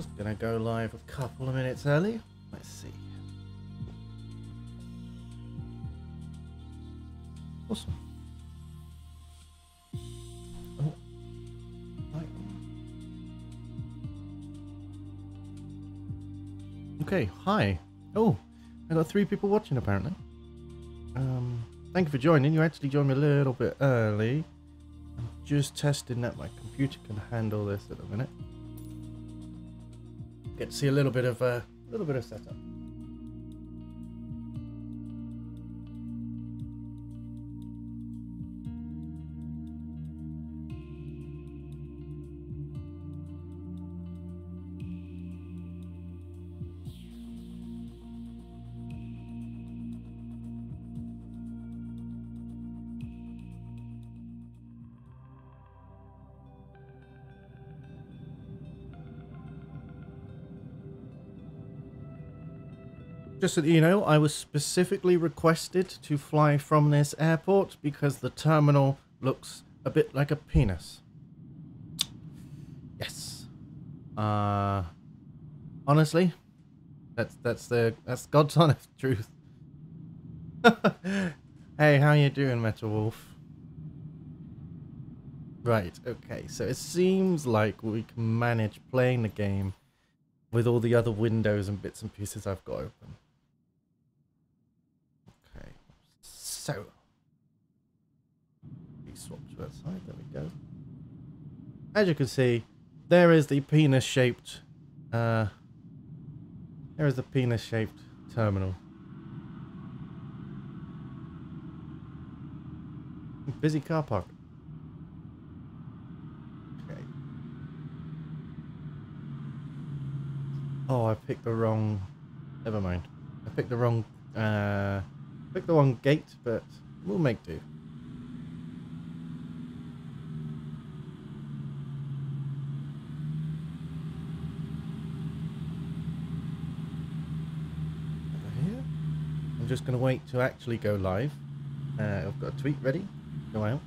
Just gonna go live a couple of minutes early. Let's see. Awesome. Oh. Okay, hi. Oh, I got three people watching apparently. Um, thank you for joining. You actually joined me a little bit early. I'm just testing that my computer can handle this at the minute. Get to see a little bit of a uh, little bit of setup. Just so that you know, I was specifically requested to fly from this airport because the terminal looks a bit like a penis. Yes. Uh honestly, that's that's the that's God's honest truth. hey, how you doing, Metal Wolf? Right, okay, so it seems like we can manage playing the game with all the other windows and bits and pieces I've got open. So, we swap to that side, there we go. As you can see, there is the penis-shaped, uh, there is the penis-shaped terminal. Busy car park. Okay. Oh, I picked the wrong, never mind. I picked the wrong, uh, Pick the wrong gate, but we'll make do. I'm just going to wait to actually go live. Uh, I've got a tweet ready. Go out.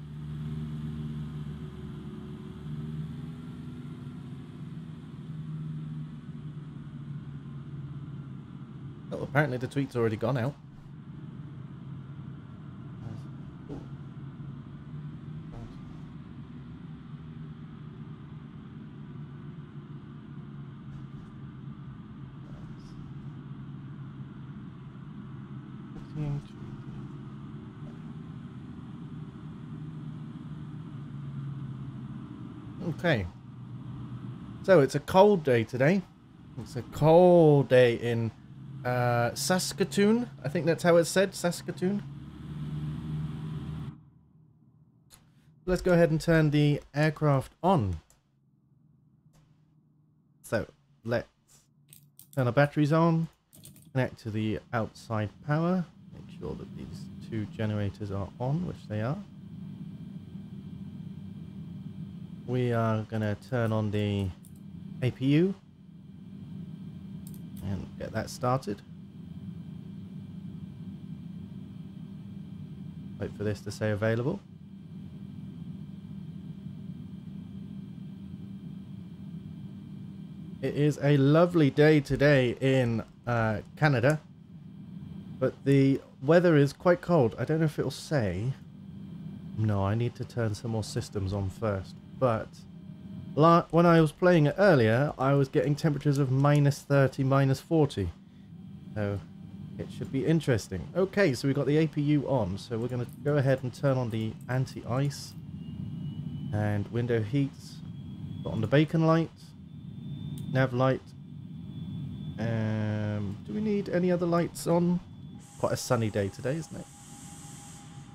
Oh, apparently the tweet's already gone out. Okay. So it's a cold day today. It's a cold day in uh, Saskatoon. I think that's how it's said, Saskatoon. Let's go ahead and turn the aircraft on. So let's turn our batteries on, connect to the outside power, make sure that these two generators are on, which they are. We are going to turn on the APU and get that started. Wait for this to say available. It is a lovely day today in uh, Canada, but the weather is quite cold. I don't know if it'll say. No, I need to turn some more systems on first but when I was playing it earlier, I was getting temperatures of minus 30, minus 40. So it should be interesting. Okay, so we've got the APU on, so we're going to go ahead and turn on the anti-ice and window heats. Got on the beacon light, nav light. Um, do we need any other lights on? Quite a sunny day today, isn't it?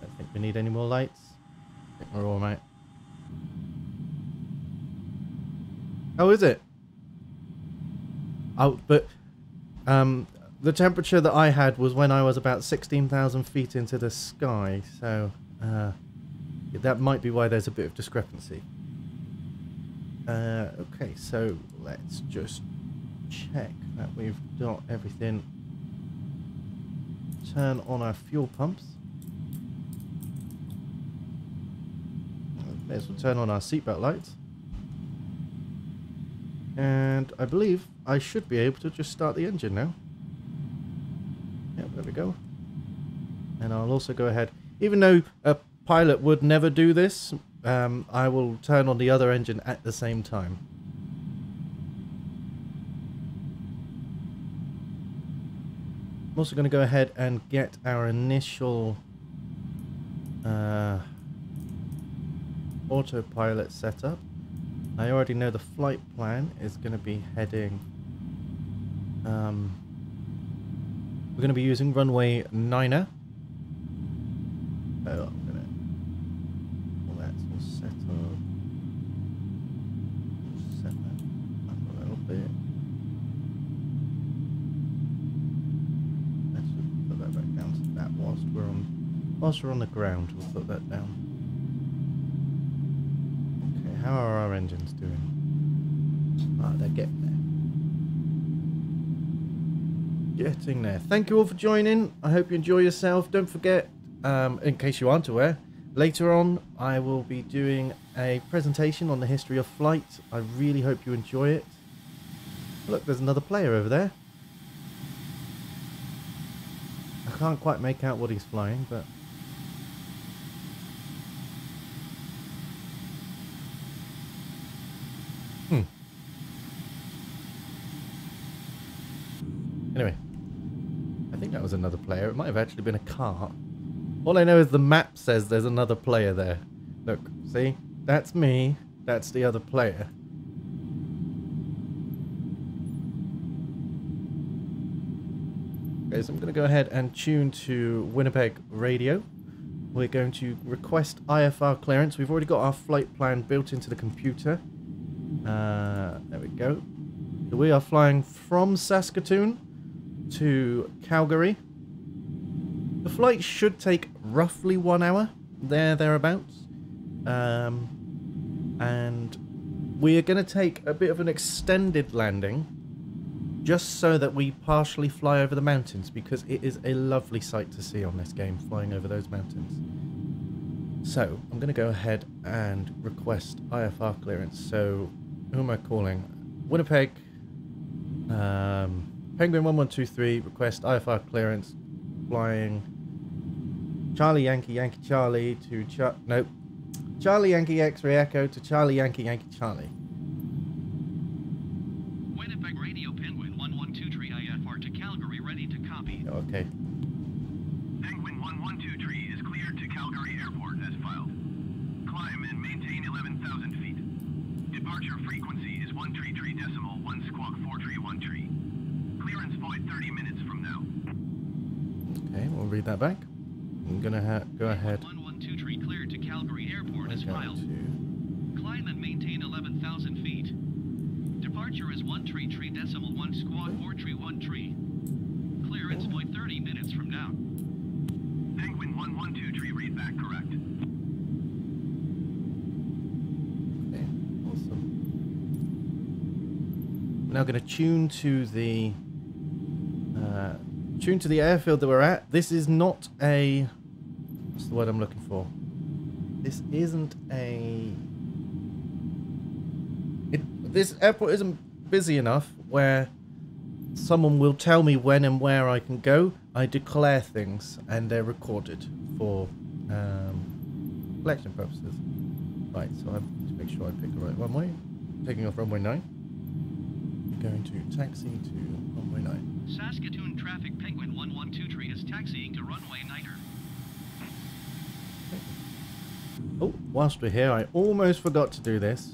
I don't think we need any more lights. I think we're all right. Oh, is it? Oh, but um, the temperature that I had was when I was about 16,000 feet into the sky, so uh, that might be why there's a bit of discrepancy. Uh, okay, so let's just check that we've got everything. Turn on our fuel pumps. May as well turn on our seatbelt lights. And I believe I should be able to just start the engine now. Yep, there we go. And I'll also go ahead, even though a pilot would never do this, um, I will turn on the other engine at the same time. I'm also going to go ahead and get our initial uh, autopilot setup. I already know the flight plan is going to be heading... Um, we're going to be using runway 9er. So I'm going to... All that's all set up. Set that up a little bit. Let's put that back down to that whilst we're on... Whilst we're on the ground, we'll put that down. How are our engines doing? Ah, they're getting there. Getting there. Thank you all for joining. I hope you enjoy yourself. Don't forget, um, in case you aren't aware, later on I will be doing a presentation on the history of flight. I really hope you enjoy it. Look, there's another player over there. I can't quite make out what he's flying, but... Hmm. Anyway, I think that was another player. It might have actually been a car. All I know is the map says there's another player there. Look, see? That's me. That's the other player. Okay, so I'm going to go ahead and tune to Winnipeg Radio. We're going to request IFR clearance. We've already got our flight plan built into the computer. Uh, there we go. We are flying from Saskatoon to Calgary. Flight should take roughly one hour, there, thereabouts. Um, and we are going to take a bit of an extended landing just so that we partially fly over the mountains because it is a lovely sight to see on this game, flying over those mountains. So, I'm going to go ahead and request IFR clearance. So, who am I calling? Winnipeg, um, Penguin 1123, request IFR clearance, flying Charlie Yankee Yankee Charlie to Char nope. Charlie Yankee X-ray Echo to Charlie Yankee Yankee Charlie. Winnipeg Radio Penguin 112 IFR to Calgary, ready to copy. Okay. Penguin 112 is cleared to Calgary Airport as filed. Climb and maintain 11,000 feet. Departure frequency is 133 decimal 1 squawk 4313. Clearance point 30 minutes from now. Okay, we'll read that back. I'm gonna ha go ahead. 112 cleared to Calgary Airport as Go filed. to Climb and maintain 11,000 feet. Departure is 133 decimal 1 squawk 4313. Clearance point 30 minutes from now. Penguin 112 tree read back correct. Okay, awesome. We're now going to tune to the uh, tune to the airfield that we're at. This is not a what's the word I'm looking for? This isn't a it, this airport isn't busy enough where someone will tell me when and where I can go. I declare things and they're recorded for um, collection purposes. Right, so I have to make sure I pick the right runway. Taking off runway 9. Going to taxi to runway 9. Saskatoon Traffic Penguin 1123 is taxiing to runway niner. Oh, whilst we're here, I almost forgot to do this.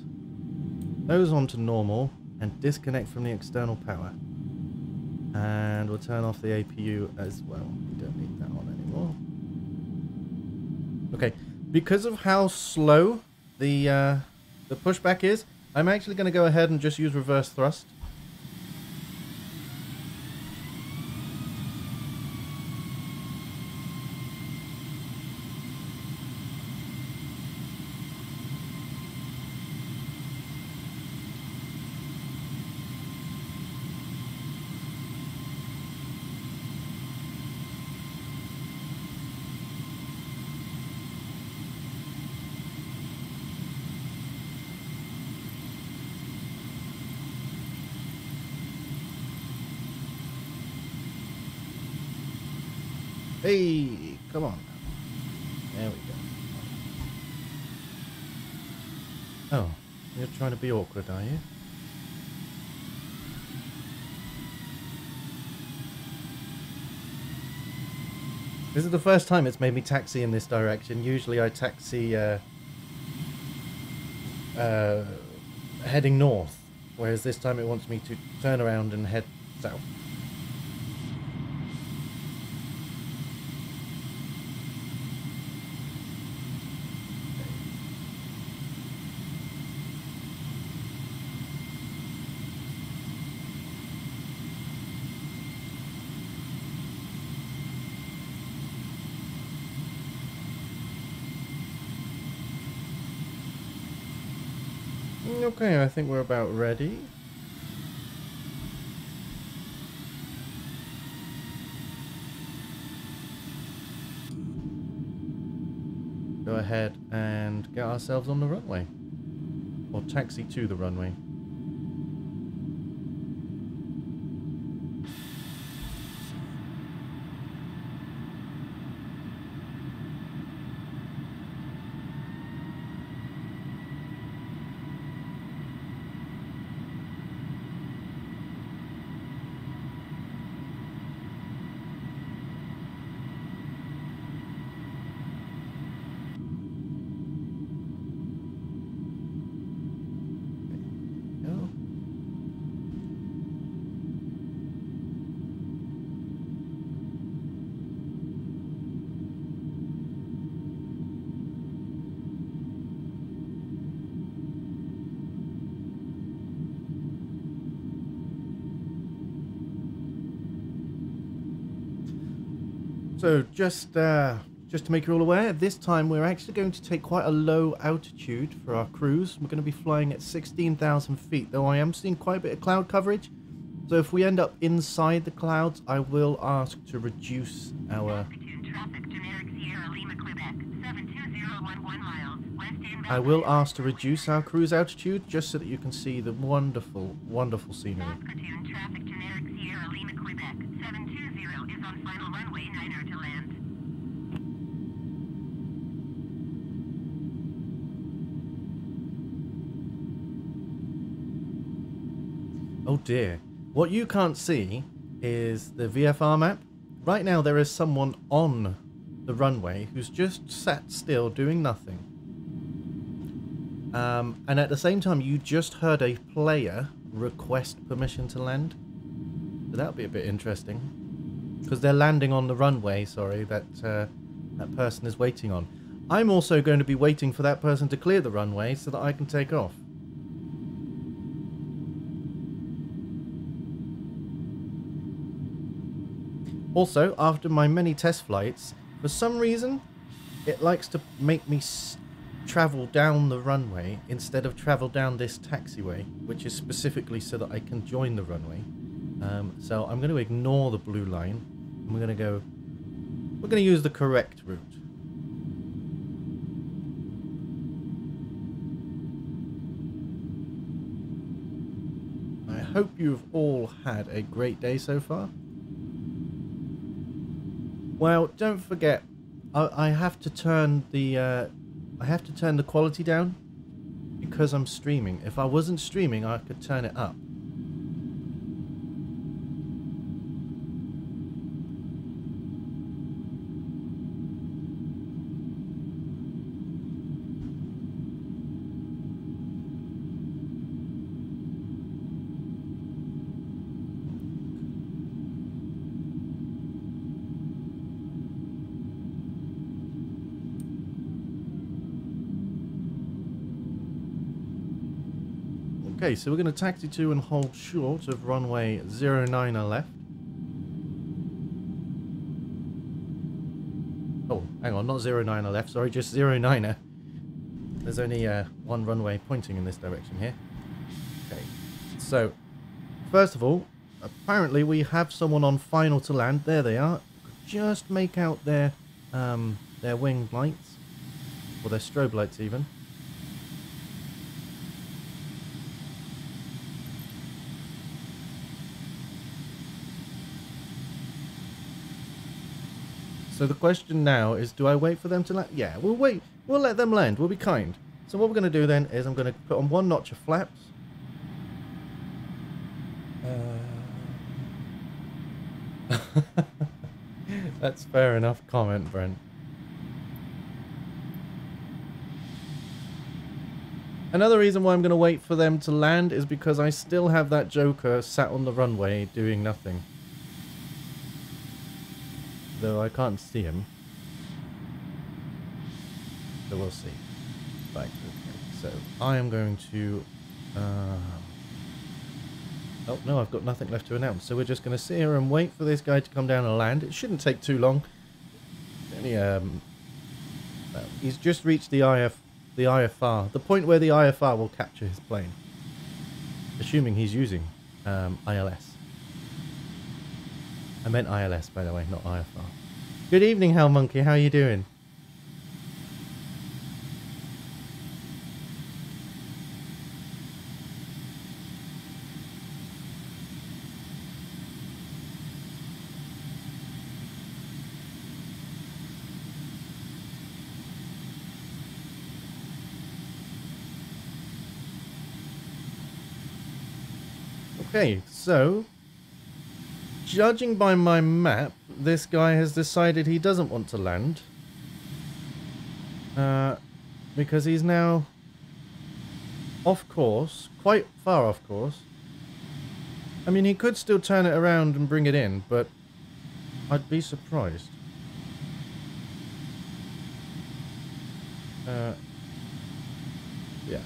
Those on to normal and disconnect from the external power. And we'll turn off the APU as well. We don't need that on anymore. Okay, because of how slow the uh, the pushback is, I'm actually going to go ahead and just use reverse thrust. Hey, come on. There we go. Oh, you're trying to be awkward, are you? This is the first time it's made me taxi in this direction. Usually I taxi uh, uh, heading north, whereas this time it wants me to turn around and head south. Okay, I think we're about ready. Go ahead and get ourselves on the runway. Or taxi to the runway. Go. So just uh, just to make you all aware, this time we're actually going to take quite a low altitude for our cruise. We're going to be flying at 16,000 feet, though I am seeing quite a bit of cloud coverage. So if we end up inside the clouds, I will ask to reduce our... Saskatoon traffic, generic Sierra Lima, Quebec, 72011 miles, west inbound. I will ask to reduce our cruise altitude just so that you can see the wonderful, wonderful scenery. Saskatoon traffic, generic Sierra Lima, Quebec, 720 is on final runway, niner to land. Oh dear. What you can't see is the VFR map. Right now there is someone on the runway who's just sat still doing nothing. Um, and at the same time you just heard a player request permission to land. So that'll be a bit interesting. Because they're landing on the runway, sorry, that uh, that person is waiting on. I'm also going to be waiting for that person to clear the runway so that I can take off. Also, after my many test flights, for some reason, it likes to make me travel down the runway instead of travel down this taxiway, which is specifically so that I can join the runway. Um, so I'm going to ignore the blue line. and We're going to go. We're going to use the correct route. I hope you've all had a great day so far. Well, don't forget, I, I have to turn the uh, I have to turn the quality down because I'm streaming. If I wasn't streaming, I could turn it up. Okay, so we're going to taxi to and hold short of runway 09 left. Oh, hang on, not 09 left, sorry, just 09er. There's only uh, one runway pointing in this direction here. Okay, so first of all, apparently we have someone on final to land. There they are. Just make out their um, their wing lights, or their strobe lights even. So the question now is, do I wait for them to land? Yeah, we'll wait. We'll let them land. We'll be kind. So what we're going to do then is I'm going to put on one notch of flaps. Uh... That's fair enough comment, Brent. Another reason why I'm going to wait for them to land is because I still have that Joker sat on the runway doing nothing. Though I can't see him. So we'll see. Right, okay. So I am going to... Uh... Oh, no, I've got nothing left to announce. So we're just going to sit here and wait for this guy to come down and land. It shouldn't take too long. Um... Well, he's just reached the IF the IFR, the point where the IFR will capture his plane. Assuming he's using um, ILS. I meant ILS, by the way, not IFR. Good evening, Hell Monkey. How are you doing? Okay, so judging by my map, this guy has decided he doesn't want to land. Uh, because he's now off course, quite far off course. I mean, he could still turn it around and bring it in, but I'd be surprised. Uh, yeah.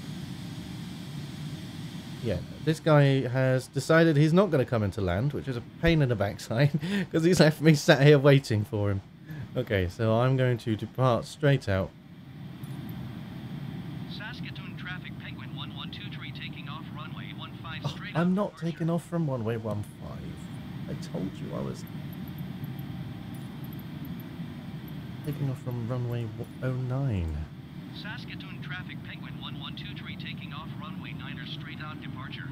Yeah, this guy has decided he's not going to come into land, which is a pain in the backside, because he's left me sat here waiting for him. Okay, so I'm going to depart straight out. Saskatoon traffic Penguin 1123 taking off runway 15 Oh, straight I'm not departure. taking off from runway 15. I told you I was taking off from runway 09. Saskatoon traffic Penguin 1123 taking off runway 9er straight out departure.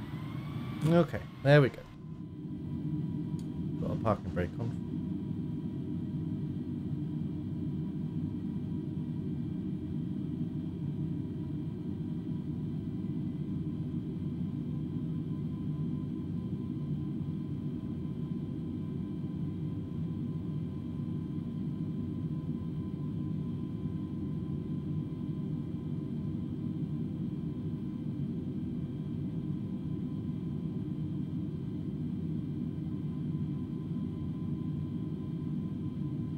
Okay, there we go. Got a parking brake on.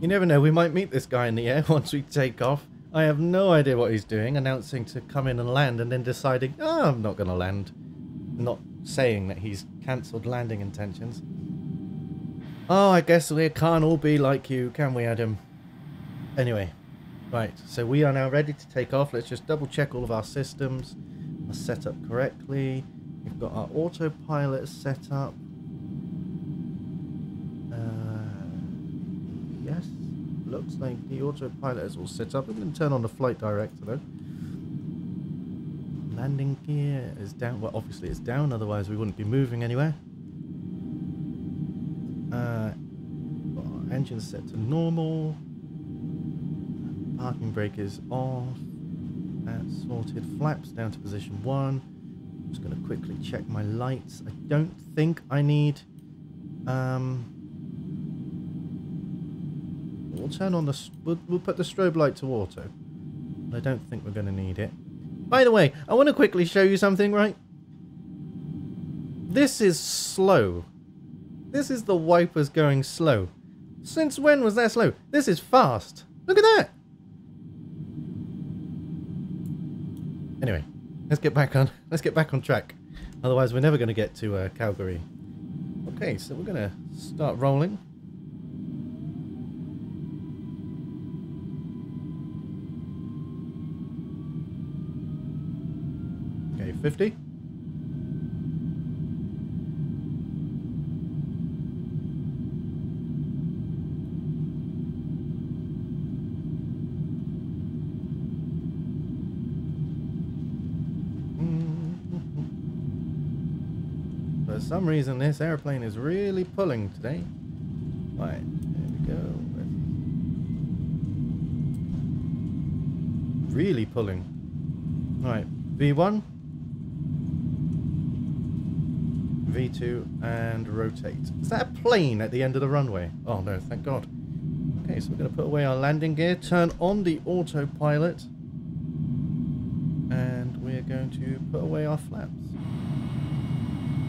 Never know, we might meet this guy in the air once we take off. I have no idea what he's doing, announcing to come in and land and then deciding, oh, I'm not going to land. Not saying that he's cancelled landing intentions. Oh, I guess we can't all be like you, can we, Adam? Anyway, right, so we are now ready to take off. Let's just double check all of our systems are set up correctly. We've got our autopilot set up. Like the autopilot is all set up. I'm going to turn on the flight director though. Landing gear is down. Well, obviously it's down, otherwise we wouldn't be moving anywhere. Uh, engine set to normal. Parking brake is off. That's sorted. Flaps down to position one. Just going to quickly check my lights. I don't think I need. Um, we'll turn on the. We'll, we'll put the strobe light to auto. I don't think we're going to need it. By the way, I want to quickly show you something, right? This is slow. This is the wipers going slow. Since when was that slow? This is fast. Look at that. Anyway, let's get back on. Let's get back on track. Otherwise, we're never going to get to uh, Calgary. Okay, so we're going to start rolling. Okay, 50. For some reason, this airplane is really pulling today. Right, there we go. really pulling. Right, V1. V2 and rotate. Is that a plane at the end of the runway? Oh no, thank God. Okay, so we're going to put away our landing gear, turn on the autopilot, and we're going to put away our flaps.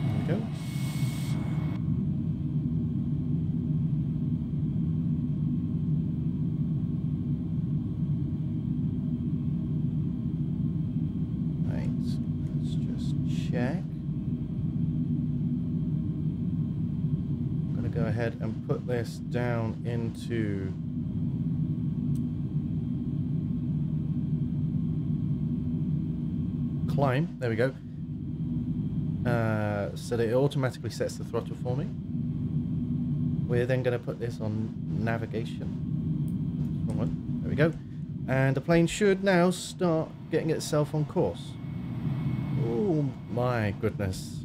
There we go. Right, let's just check. I'm going to go ahead and put this down into climb. There we go. Uh, so that it automatically sets the throttle for me. We're then going to put this on navigation. There we go. And the plane should now start getting itself on course. Oh my goodness.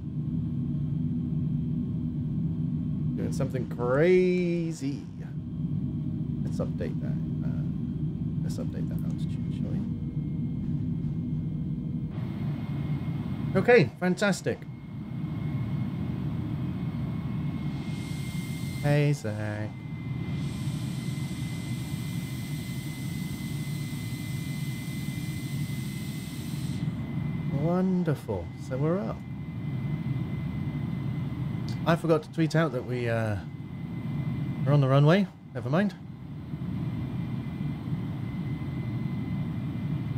Doing something crazy. Let's update that. Uh, let's update that altitude, shall we? Okay, fantastic. Hey, Zach. Wonderful. So we're up. I forgot to tweet out that we uh, are on the runway. Never mind.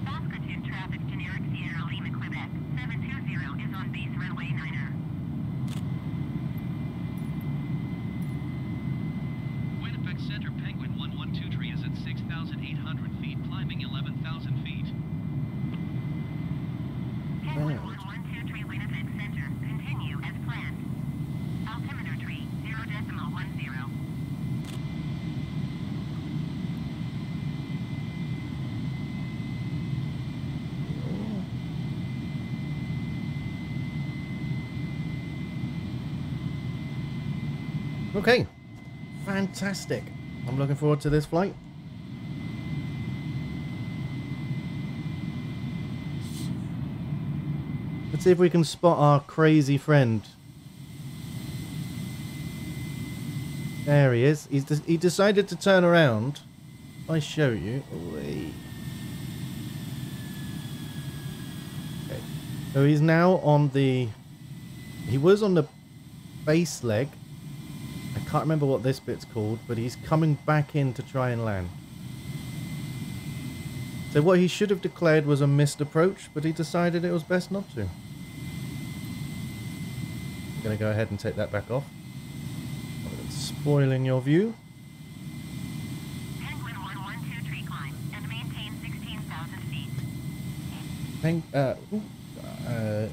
Saskatoon traffic, generic Sierra Lima, Quebec. 720 is on base runway niner. Winnipeg Center Penguin 112 tree is at 6,800 feet, climbing 11,000 feet. Penguin Right. 112 tree, Winnipeg Center. Continue as planned. Altimeter tree, 0 decimal 10. Okay. Fantastic. I'm looking forward to this flight. Let's see if we can spot our crazy friend. There he is. He's de- he decided to turn around. I show you. Wait. Okay. So he's now on the. He was on the base leg. Can't remember what this bit's called, but he's coming back in to try and land. So what he should have declared was a missed approach, but he decided it was best not to. I'm going to go ahead and take that back off. Spoiling your view. Penguin 112 tree climb and maintain 16,000 feet. Hang, uh, ooh, uh,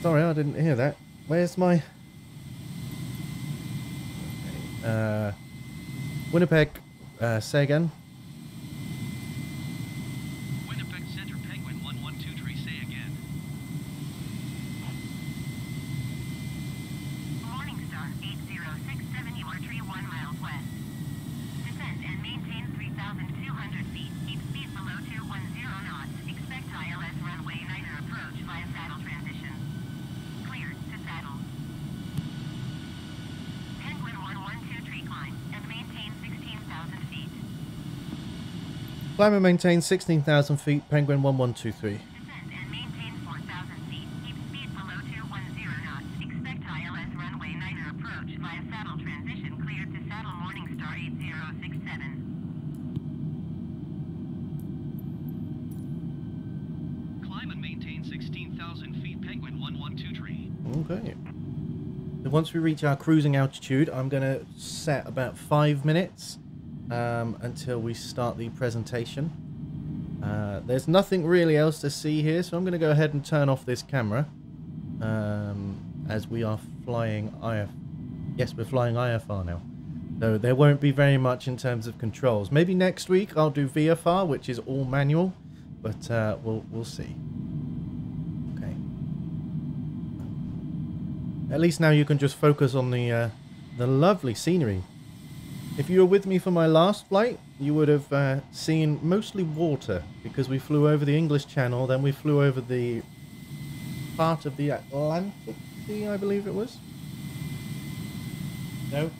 sorry, I didn't hear that. Where's my... Uh, Winnipeg, uh, say again. Winnipeg Center Penguin 112 tree, say again. Morningstar 8067, you are tree 1 miles west. Descend and maintain 3,200 feet. Keep speed below 210 knots. Expect ILS runway niner approach via saddle transition. Cleared to saddle. Penguin 112 tree climb and maintain 16,000 feet. Climb and maintain 16,000 feet, Penguin 1123. Descend and maintain 4,000 feet. Keep speed below 210 knots. Expect ILS runway niner approach via saddle transition. Cleared to saddle Morningstar 8067. Climb and maintain 16,000 feet, Penguin 1123. Okay. Once we reach our cruising altitude, I'm going to set about five minutes um, until we start the presentation. Uh, there's nothing really else to see here, so I'm going to go ahead and turn off this camera um, as we are flying IF. Yes, we're flying IFR now. So there won't be very much in terms of controls. Maybe next week I'll do VFR, which is all manual, but uh, we'll we'll see. Okay. At least now you can just focus on the uh, the lovely scenery. If you were with me for my last flight, you would have uh, seen mostly water because we flew over the English Channel, then we flew over the part of the Atlantic Sea, I believe it was. No.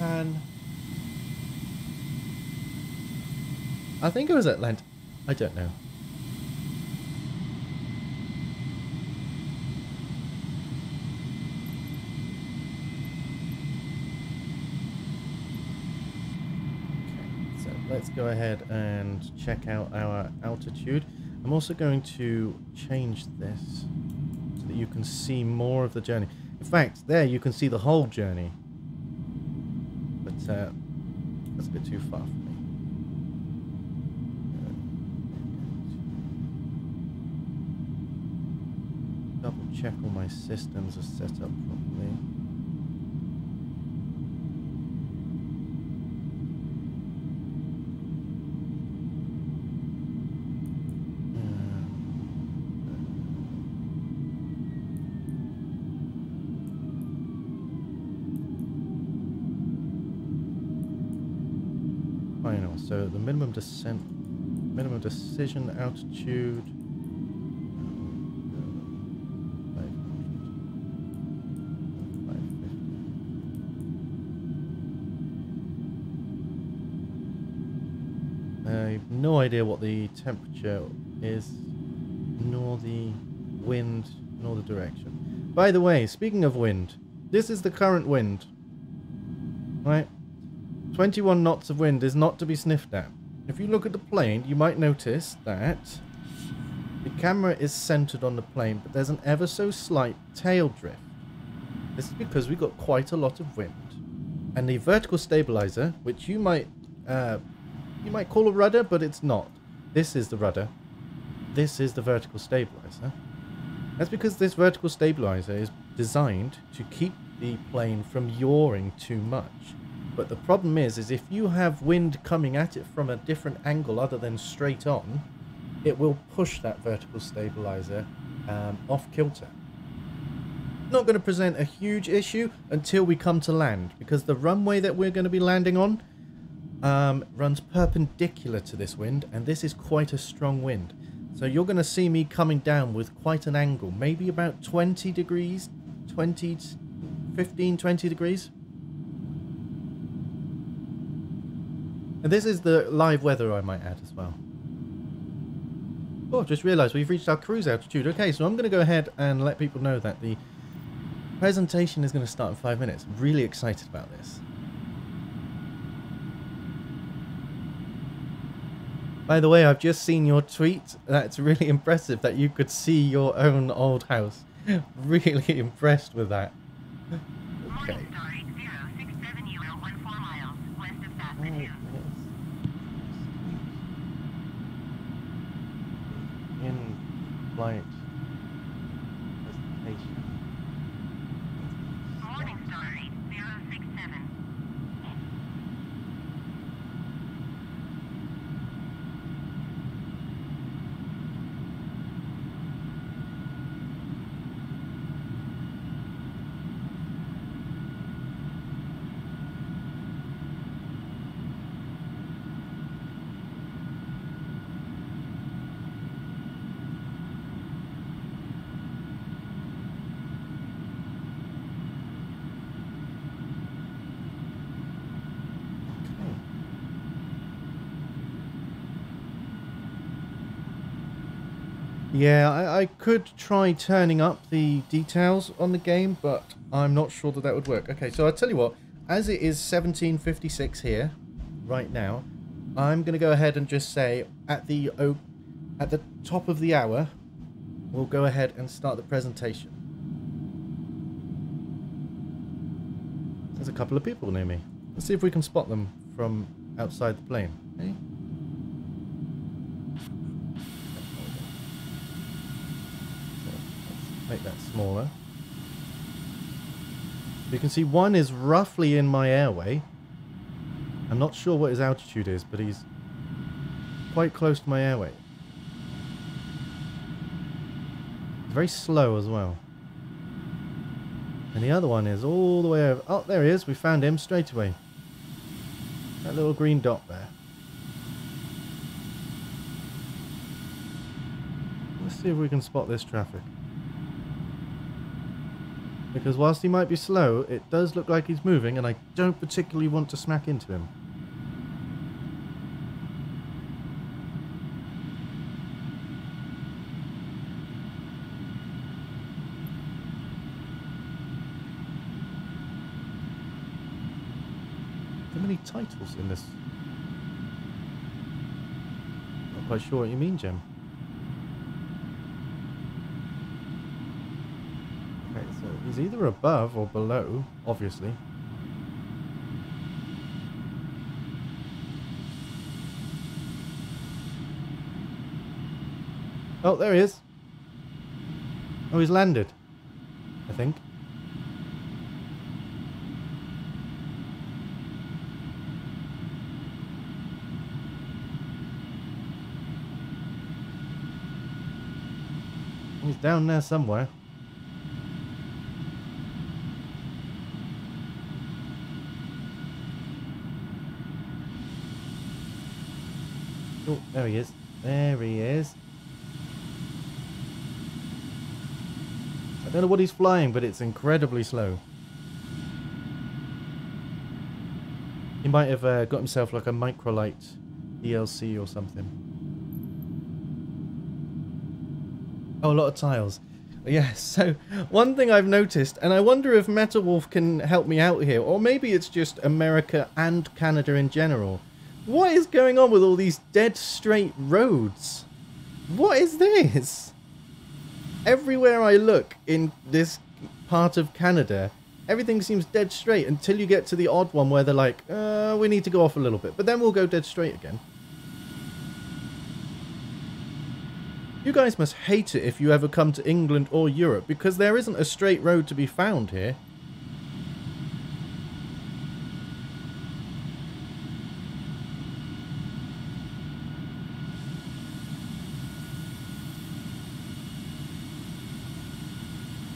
And I think it was Atlantic. I don't know. Okay, so let's go ahead and check out our altitude. I'm also going to change this so that you can see more of the journey. In fact, there you can see the whole journey. But uh, that's a bit too far for me. Double check all my systems are set up properly. Final. So the minimum descent, minimum decision altitude. I have no idea what the temperature is, nor the wind, nor the direction. By the way, speaking of wind, this is the current wind. Right? 21 knots of wind is not to be sniffed at. If you look at the plane, you might notice that the camera is centered on the plane, but there's an ever so slight tail drift. This is because we got quite a lot of wind. And the vertical stabilizer, which you might uh, you might call a rudder, but it's not. This is the rudder. This is the vertical stabilizer. That's because this vertical stabilizer is designed to keep the plane from yawing too much. But the problem is, is if you have wind coming at it from a different angle other than straight on, it will push that vertical stabilizer um, off kilter. Not going to present a huge issue until we come to land, because the runway that we're going to be landing on um, runs perpendicular to this wind, and this is quite a strong wind. So you're going to see me coming down with quite an angle, maybe about 20 degrees, 20, 15, 20 degrees. And this is the live weather, I might add as well. Oh, just realised we've reached our cruise altitude. Okay, so I'm going to go ahead and let people know that the presentation is going to start in five minutes. I'm really excited about this. By the way, I've just seen your tweet. That's really impressive that you could see your own old house. really impressed with that. Okay. Morningstar 8067, you are 14 miles west of Right, Saskatoon. yes. In flight presentation. Morningstar 8067. Okay. Yeah, I, I could try turning up the details on the game, but I'm not sure that that would work. Okay, so I'll tell you what, as it is 1756 here, right now, I'm going to go ahead and just say at the at the top of the hour, we'll go ahead and start the presentation. There's a couple of people near me. Let's see if we can spot them from outside the plane. Okay? Let's make that smaller. You can see one is roughly in my airway. I'm not sure what his altitude is, but he's quite close to my airway. Very slow as well. And the other one is all the way over. Oh, there he is. We found him straight away. That little green dot there. Let's see if we can spot this traffic. Because whilst he might be slow, it does look like he's moving, and I don't particularly want to smack into him. Too many titles in this. Not quite sure what you mean, Jim. Okay, so he's either above or below, obviously. Oh, there he is. Oh, he's landed. I think. He's down there somewhere. Oh, there he is. There he is. I don't know what he's flying, but it's incredibly slow. He might have uh, got himself like a microlight DLC or something. Oh, a lot of tiles. Yeah, so one thing I've noticed, and I wonder if Metal Wolf can help me out here, or maybe it's just America and Canada in general. What is going on with all these dead straight roads? What is this? Everywhere I look in this part of Canada, everything seems dead straight until you get to the odd one where they're like, uh, we need to go off a little bit, but then we'll go dead straight again. You guys must hate it if you ever come to England or Europe because there isn't a straight road to be found here.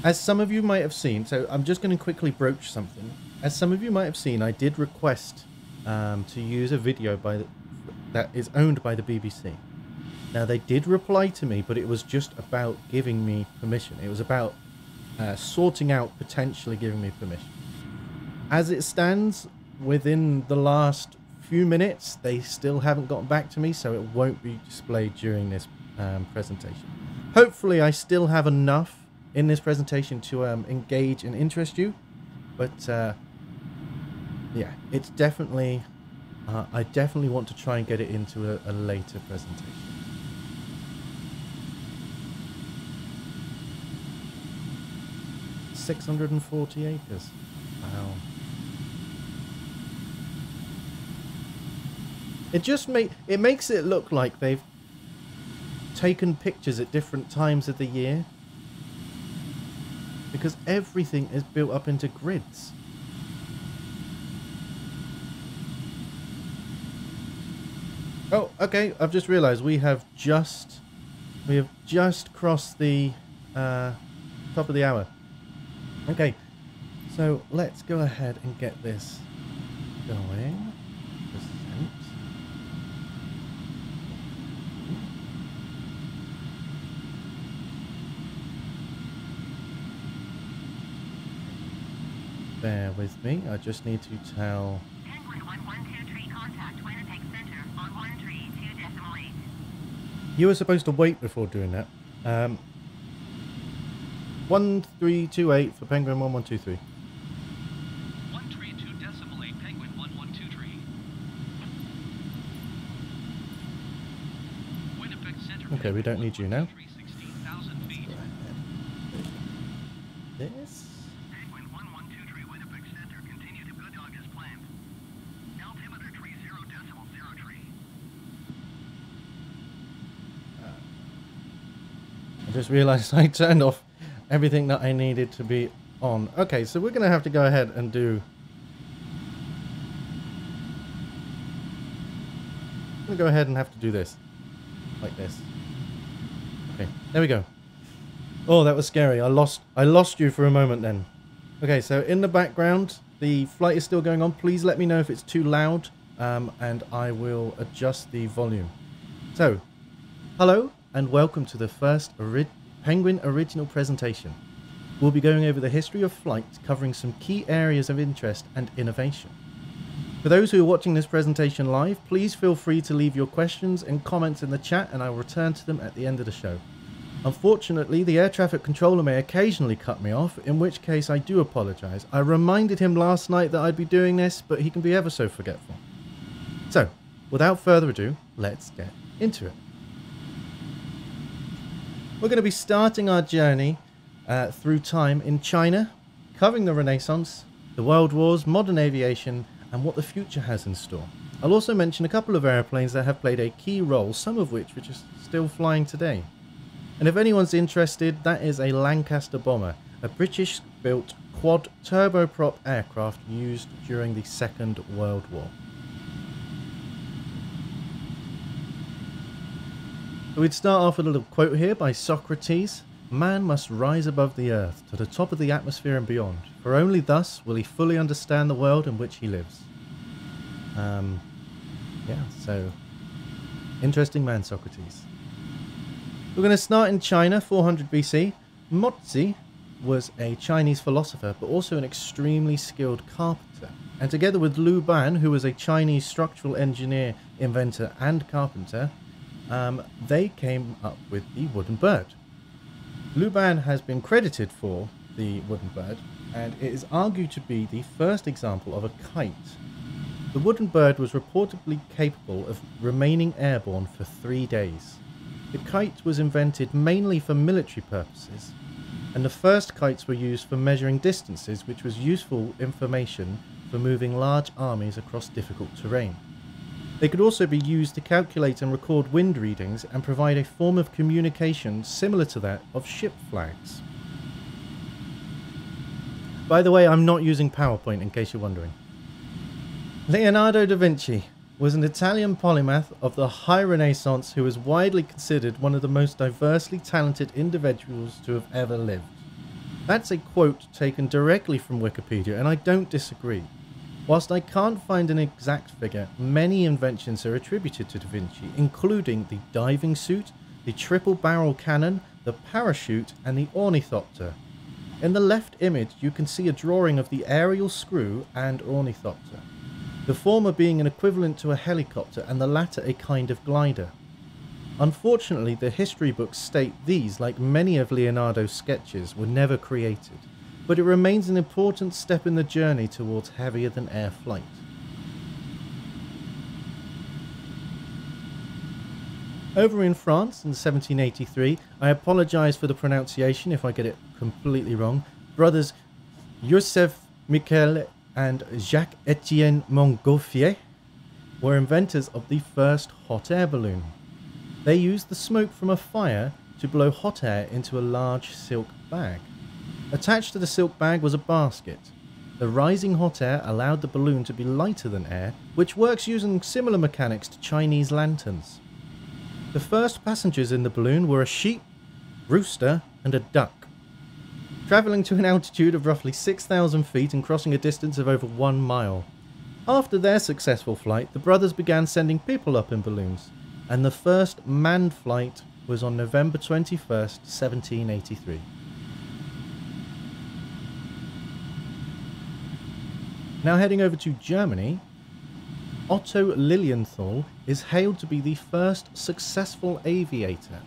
As some of you might have seen, so I'm just going to quickly broach something. As some of you might have seen, I did request um, to use a video by the, that is owned by the BBC. Now they did reply to me, but it was just about giving me permission. It was about uh, sorting out potentially giving me permission. As it stands, within the last few minutes, they still haven't gotten back to me, so it won't be displayed during this um, presentation. Hopefully, I still have enough in this presentation to um, engage and interest you, but uh, yeah, it's definitely. Uh, I definitely want to try and get it into a, a later presentation. Six hundred and forty acres. Wow. It just make it makes it look like they've taken pictures at different times of the year. Because everything is built up into grids. Oh, okay. I've just realised we have just we have just crossed the uh, top of the hour. Okay, so let's go ahead and get this going. Bear with me. I just need to tell. Penguin 1123 contact Winnipeg Center on 132 decimal 8. You were supposed to wait before doing that. Um, one three two eight for Penguin one one two three. 132 decimal 8 Penguin 1123. Winnipeg Center. Okay, we don't need you now. 16,000 feet. This. Penguin 1123 Winnipeg Center. Continue to good dog as planned. Altimeter tree 0 decimal 0 tree. I just realised I turned off everything that I needed to be on. Okay, so we're going to have to go ahead and do... I'm going to go ahead and have to do this. Like this. Okay, there we go. Oh, that was scary. I lost I lost you for a moment then. Okay, so in the background, the flight is still going on. Please let me know if it's too loud. um, and I will adjust the volume. So, hello and welcome to the first ori- Penguin original presentation. We'll be going over the history of flight, covering some key areas of interest and innovation. For those who are watching this presentation live, please feel free to leave your questions and comments in the chat and I'll return to them at the end of the show. Unfortunately, the air traffic controller may occasionally cut me off, in which case I do apologise. I reminded him last night that I'd be doing this, but he can be ever so forgetful. So, without further ado, let's get into it. We're going to be starting our journey uh, through time in China, covering the Renaissance, the World Wars, modern aviation, and what the future has in store. I'll also mention a couple of airplanes that have played a key role, some of which which are still flying today. And if anyone's interested, that is a Lancaster bomber, a British built quad turboprop aircraft used during the Second World War. We'd start off with a little quote here by Socrates Man must rise above the earth to the top of the atmosphere and beyond, for only thus will he fully understand the world in which he lives. Um, yeah, so interesting man, Socrates. We're going to start in China, 400 BC. Mozi was a Chinese philosopher, but also an extremely skilled carpenter. And together with Lu Ban, who was a Chinese structural engineer, inventor, and carpenter, um, they came up with the wooden bird. Luban has been credited for the wooden bird, and it is argued to be the first example of a kite. The wooden bird was reportedly capable of remaining airborne for three days. The kite was invented mainly for military purposes, and the first kites were used for measuring distances, which was useful information for moving large armies across difficult terrain. They could also be used to calculate and record wind readings and provide a form of communication similar to that of ship flags. By the way, I'm not using PowerPoint in case you're wondering. Leonardo da Vinci was an Italian polymath of the High Renaissance who is widely considered one of the most diversely talented individuals to have ever lived. That's a quote taken directly from Wikipedia, and I don't disagree. Whilst I can't find an exact figure, many inventions are attributed to Da Vinci, including the diving suit, the triple barrel cannon, the parachute, and the ornithopter. In the left image, you can see a drawing of the aerial screw and ornithopter, the former being an equivalent to a helicopter and the latter a kind of glider. Unfortunately, the history books state these, like many of Leonardo's sketches, were never created but it remains an important step in the journey towards heavier than air flight. Over in France in 1783, I apologise for the pronunciation if I get it completely wrong, brothers Joseph Michel and Jacques Etienne Montgolfier were inventors of the first hot air balloon. They used the smoke from a fire to blow hot air into a large silk bag. Attached to the silk bag was a basket. The rising hot air allowed the balloon to be lighter than air, which works using similar mechanics to Chinese lanterns. The first passengers in the balloon were a sheep, rooster, and a duck. Travelling to an altitude of roughly 6,000 feet and crossing a distance of over one mile. After their successful flight, the brothers began sending people up in balloons, and the first manned flight was on November 21st, 1783. Now heading over to Germany, Otto Lilienthal is hailed to be the first successful aviator.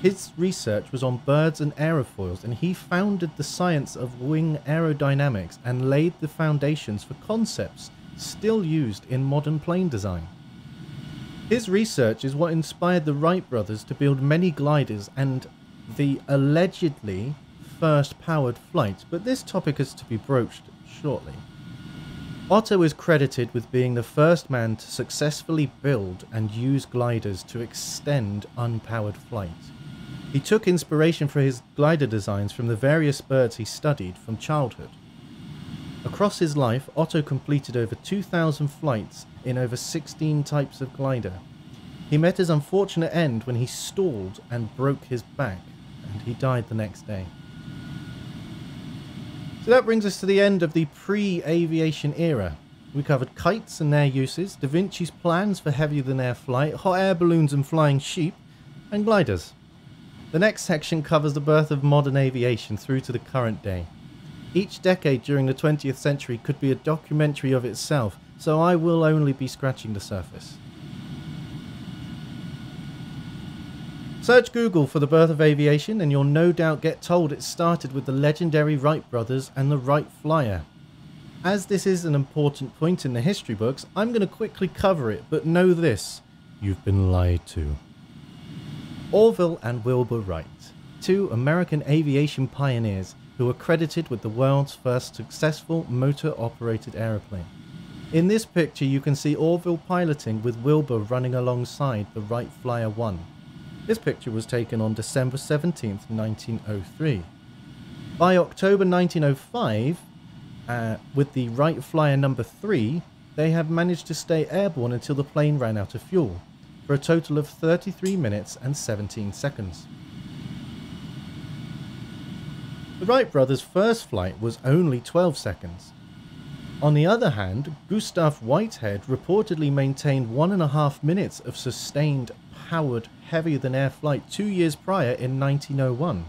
His research was on birds and aerofoils, and he founded the science of wing aerodynamics and laid the foundations for concepts still used in modern plane design. His research is what inspired the Wright brothers to build many gliders and the allegedly first powered flight, but this topic is to be broached shortly. Otto is credited with being the first man to successfully build and use gliders to extend unpowered flight. He took inspiration for his glider designs from the various birds he studied from childhood. Across his life, Otto completed over 2,000 flights in over 16 types of glider. He met his unfortunate end when he stalled and broke his back, and he died the next day. So that brings us to the end of the pre-aviation era. We covered kites and their uses, Da Vinci's plans for heavier than air flight, hot air balloons and flying sheep, and gliders. The next section covers the birth of modern aviation through to the current day. Each decade during the 20th century could be a documentary of itself, so I will only be scratching the surface. Search Google for the birth of aviation, and you'll no doubt get told it started with the legendary Wright brothers and the Wright Flyer. As this is an important point in the history books, I'm going to quickly cover it, but know this you've been lied to. Orville and Wilbur Wright, two American aviation pioneers who were credited with the world's first successful motor operated aeroplane. In this picture, you can see Orville piloting with Wilbur running alongside the Wright Flyer 1. This picture was taken on December 17, 1903. By October 1905, uh, with the Wright Flyer number 3, they had managed to stay airborne until the plane ran out of fuel, for a total of 33 minutes and 17 seconds. The Wright brothers' first flight was only 12 seconds. On the other hand, Gustav Whitehead reportedly maintained one and a half minutes of sustained, powered, heavier than air flight two years prior in 1901.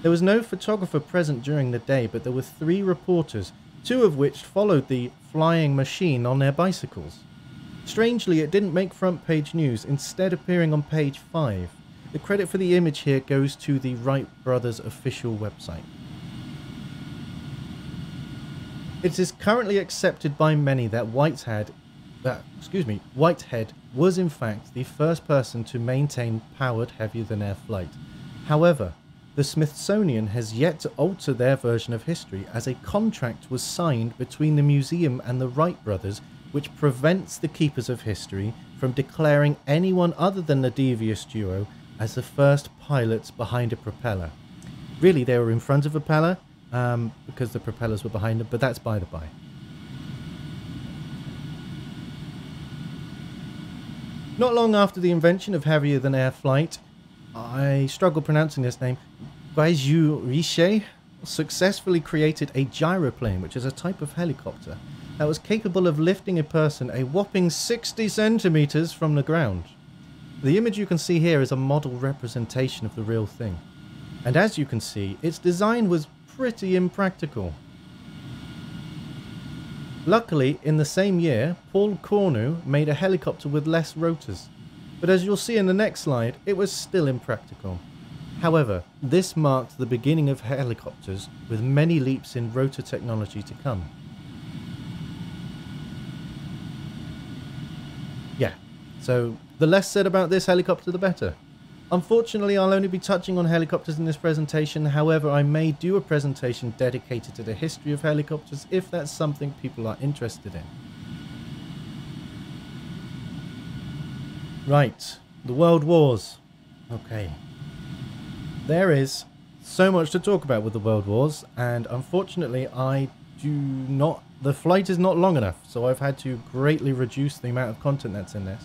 There was no photographer present during the day, but there were three reporters, two of which followed the flying machine on their bicycles. Strangely, it didn't make front page news, instead appearing on page 5. The credit for the image here goes to the Wright brothers official website. It is currently accepted by many that Whitehead, that excuse me, Whitehead was in fact the first person to maintain powered heavier than air flight. However, the Smithsonian has yet to alter their version of history as a contract was signed between the museum and the Wright brothers which prevents the keepers of history from declaring anyone other than the devious duo as the first pilots behind a propeller. Really, they were in front of a propeller um, because the propellers were behind them, but that's by the by. Not long after the invention of heavier than air flight, I struggle pronouncing this name, Guizhou Riche successfully created a gyroplane, which is a type of helicopter that was capable of lifting a person a whopping 60 centimeters from the ground. The image you can see here is a model representation of the real thing. And as you can see, its design was pretty impractical. Luckily, in the same year, Paul Cornu made a helicopter with less rotors. But as you'll see in the next slide, it was still impractical. However, this marked the beginning of helicopters with many leaps in rotor technology to come. Yeah, so the less said about this helicopter the better. Unfortunately, I'll only be touching on helicopters in this presentation, however I may do a presentation dedicated to the history of helicopters if that's something people are interested in. Right, the World Wars. Okay. There is so much to talk about with the World Wars, and unfortunately I do not... The flight is not long enough, so I've had to greatly reduce the amount of content that's in this.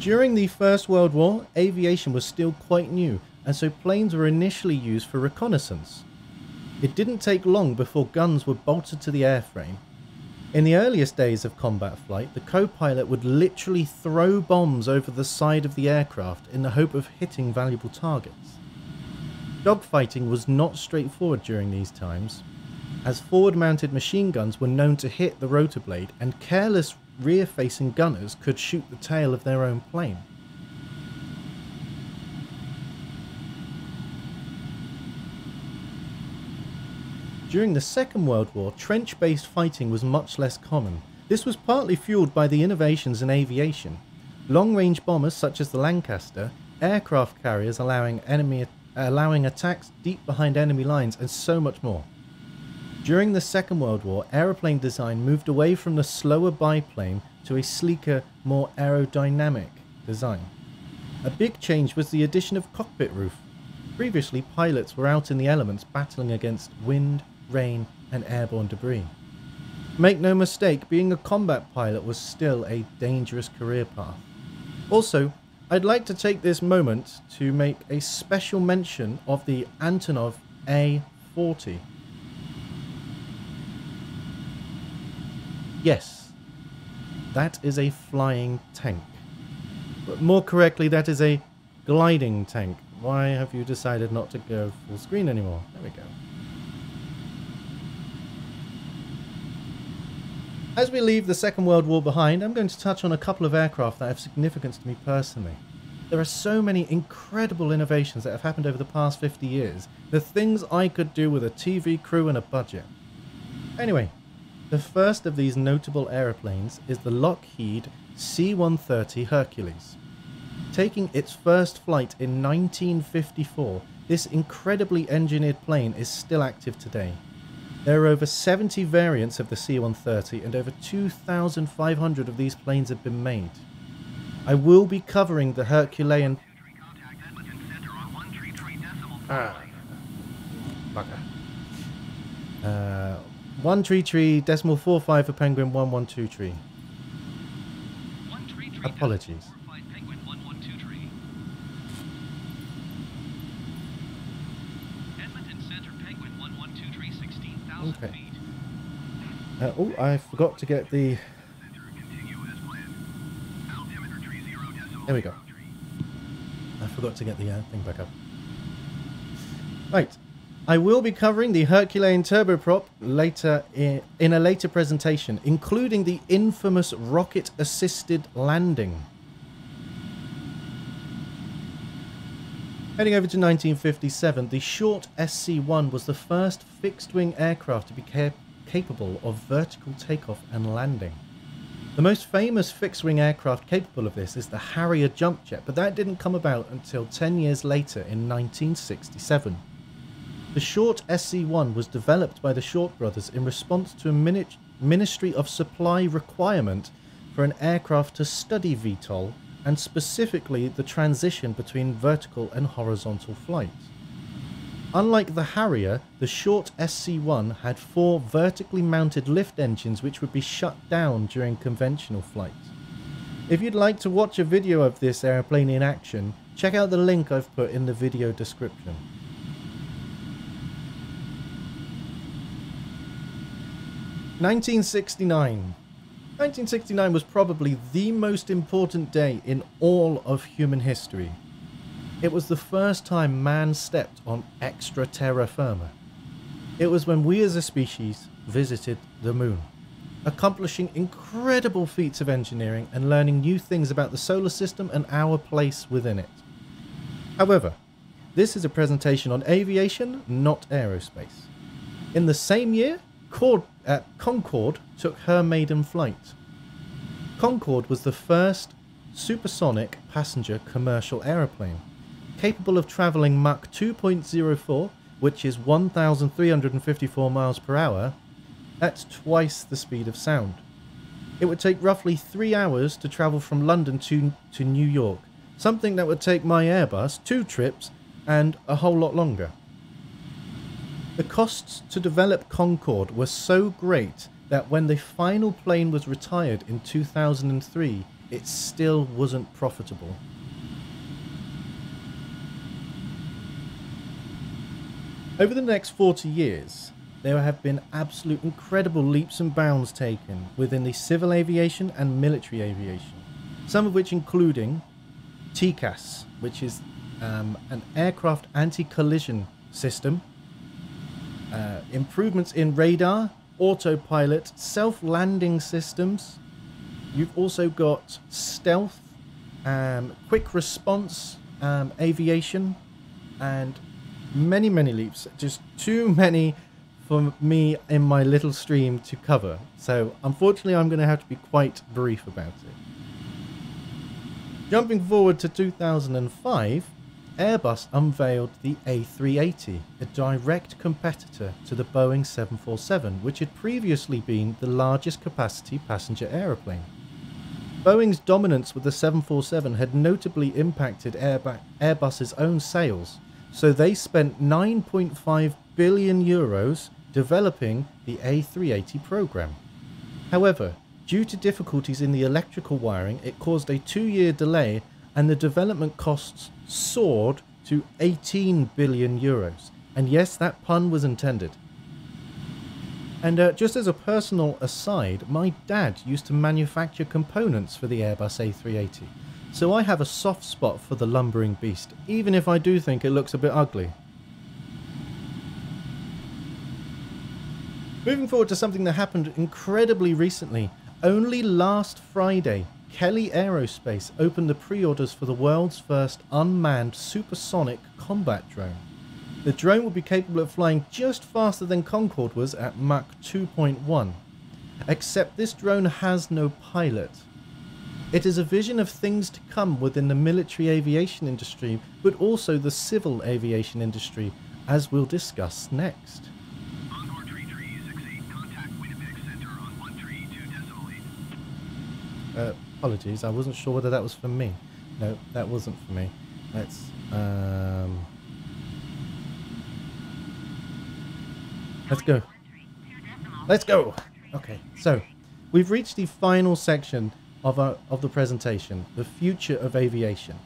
During the First World War, aviation was still quite new, and so planes were initially used for reconnaissance. It didn't take long before guns were bolted to the airframe. In the earliest days of combat flight, the co-pilot would literally throw bombs over the side of the aircraft in the hope of hitting valuable targets. Dogfighting was not straightforward during these times, as forward-mounted machine guns were known to hit the rotor blade and careless rear facing gunners could shoot the tail of their own plane. During the Second World War, trench based fighting was much less common. This was partly fueled by the innovations in aviation. Long range bombers such as the Lancaster, aircraft carriers allowing, enemy, allowing attacks deep behind enemy lines, and so much more. During the Second World War, aeroplane design moved away from the slower biplane to a sleeker, more aerodynamic design. A big change was the addition of cockpit roof. Previously, pilots were out in the elements battling against wind, rain, and airborne debris. Make no mistake, being a combat pilot was still a dangerous career path. Also, I'd like to take this moment to make a special mention of the Antonov A40. Yes, that is a flying tank. But more correctly, that is a gliding tank. Why have you decided not to go full screen anymore? There we go. As we leave the Second World War behind, I'm going to touch on a couple of aircraft that have significance to me personally. There are so many incredible innovations that have happened over the past 50 years, the things I could do with a TV crew and a budget. Anyway, the first of these notable aeroplanes is the Lockheed C-130 Hercules. Taking its first flight in 1954, this incredibly engineered plane is still active today. There are over 70 variants of the C-130 and over 2,500 of these planes have been made. I will be covering the Herculean... Contact Edmonton Center on 133 decimal Ah. Bugger. Uh, 1 tree tree decimal 45 for penguin 112 tree. One tree tree. Apologies. Four five penguin one one two tree. Edmonton Center penguin one one two tree sixteen thousand Okay. feet. Uh, oh, I forgot to get the... Center continue as planned. Altimeter tree zero decimal There we go. I forgot to get the uh, thing back up. Right. I will be covering the Herculean turboprop later in, in a later presentation, including the infamous rocket-assisted landing. Heading over to 1957, the short SC-1 was the first fixed-wing aircraft to be ca- capable of vertical takeoff and landing. The most famous fixed-wing aircraft capable of this is the Harrier jump jet, but that didn't come about until 10 years later in 1967. The short SC-1 was developed by the Short brothers in response to a mini- Ministry of Supply requirement for an aircraft to study VTOL and specifically the transition between vertical and horizontal flight. Unlike the Harrier, the short SC-1 had four vertically mounted lift engines which would be shut down during conventional flight. If you'd like to watch a video of this airplane in action, check out the link I've put in the video description. Nineteen sixty-nine. 1969 was probably the most important day in all of human history. It was the first time man stepped on extra terra firma. It was when we as a species visited the moon, accomplishing incredible feats of engineering and learning new things about the solar system and our place within it. However, this is a presentation on aviation, not aerospace. In the same year, Cord- uh, Concorde took her maiden flight. Concorde was the first supersonic passenger commercial aeroplane, capable of travelling Mach 2.04, which is 1,354 miles per hour. That's twice the speed of sound. It would take roughly three hours to travel from London to, to New York, something that would take my Airbus two trips and a whole lot longer. The costs to develop Concorde were so great that when the final plane was retired in 2003, it still wasn't profitable. Over the next 40 years, there have been absolute incredible leaps and bounds taken within the civil aviation and military aviation, some of which including TCAS, which is um, an aircraft anti-collision system, uh, improvements in radar, autopilot, self-landing systems. You've also got stealth, um, quick response um, aviation, and many, many leaps. Just too many for me in my little stream to cover. So unfortunately, I'm going to have to be quite brief about it. Jumping forward to 2005, Airbus unveiled the A380, a direct competitor to the Boeing 747, which had previously been the largest capacity passenger aeroplane. Boeing's dominance with the 747 had notably impacted Airbus's own sales, so they spent 9.5 billion euros developing the A380 program. However, due to difficulties in the electrical wiring, it caused a two year delay and the development costs soared to 18 billion euros. And yes, that pun was intended. And uh, just as a personal aside, my dad used to manufacture components for the Airbus A380. So I have a soft spot for the lumbering beast, even if I do think it looks a bit ugly. Moving forward to something that happened incredibly recently. Only last Friday, Kelly Aerospace opened the pre-orders for the world's first unmanned supersonic combat drone. The drone will be capable of flying just faster than Concorde was at Mach 2.1. Except this drone has no pilot. It is a vision of things to come within the military aviation industry, but also the civil aviation industry, as we'll discuss next. Encore tree tree 68. Contact Winnipeg Center on 1 tree 2 decimal 8. Apologies, I wasn't sure whether that was for me. No, that wasn't for me. Let's, um... Let's go. Let's go. Okay, so we've reached the final section of our, of the presentation, the future of aviation.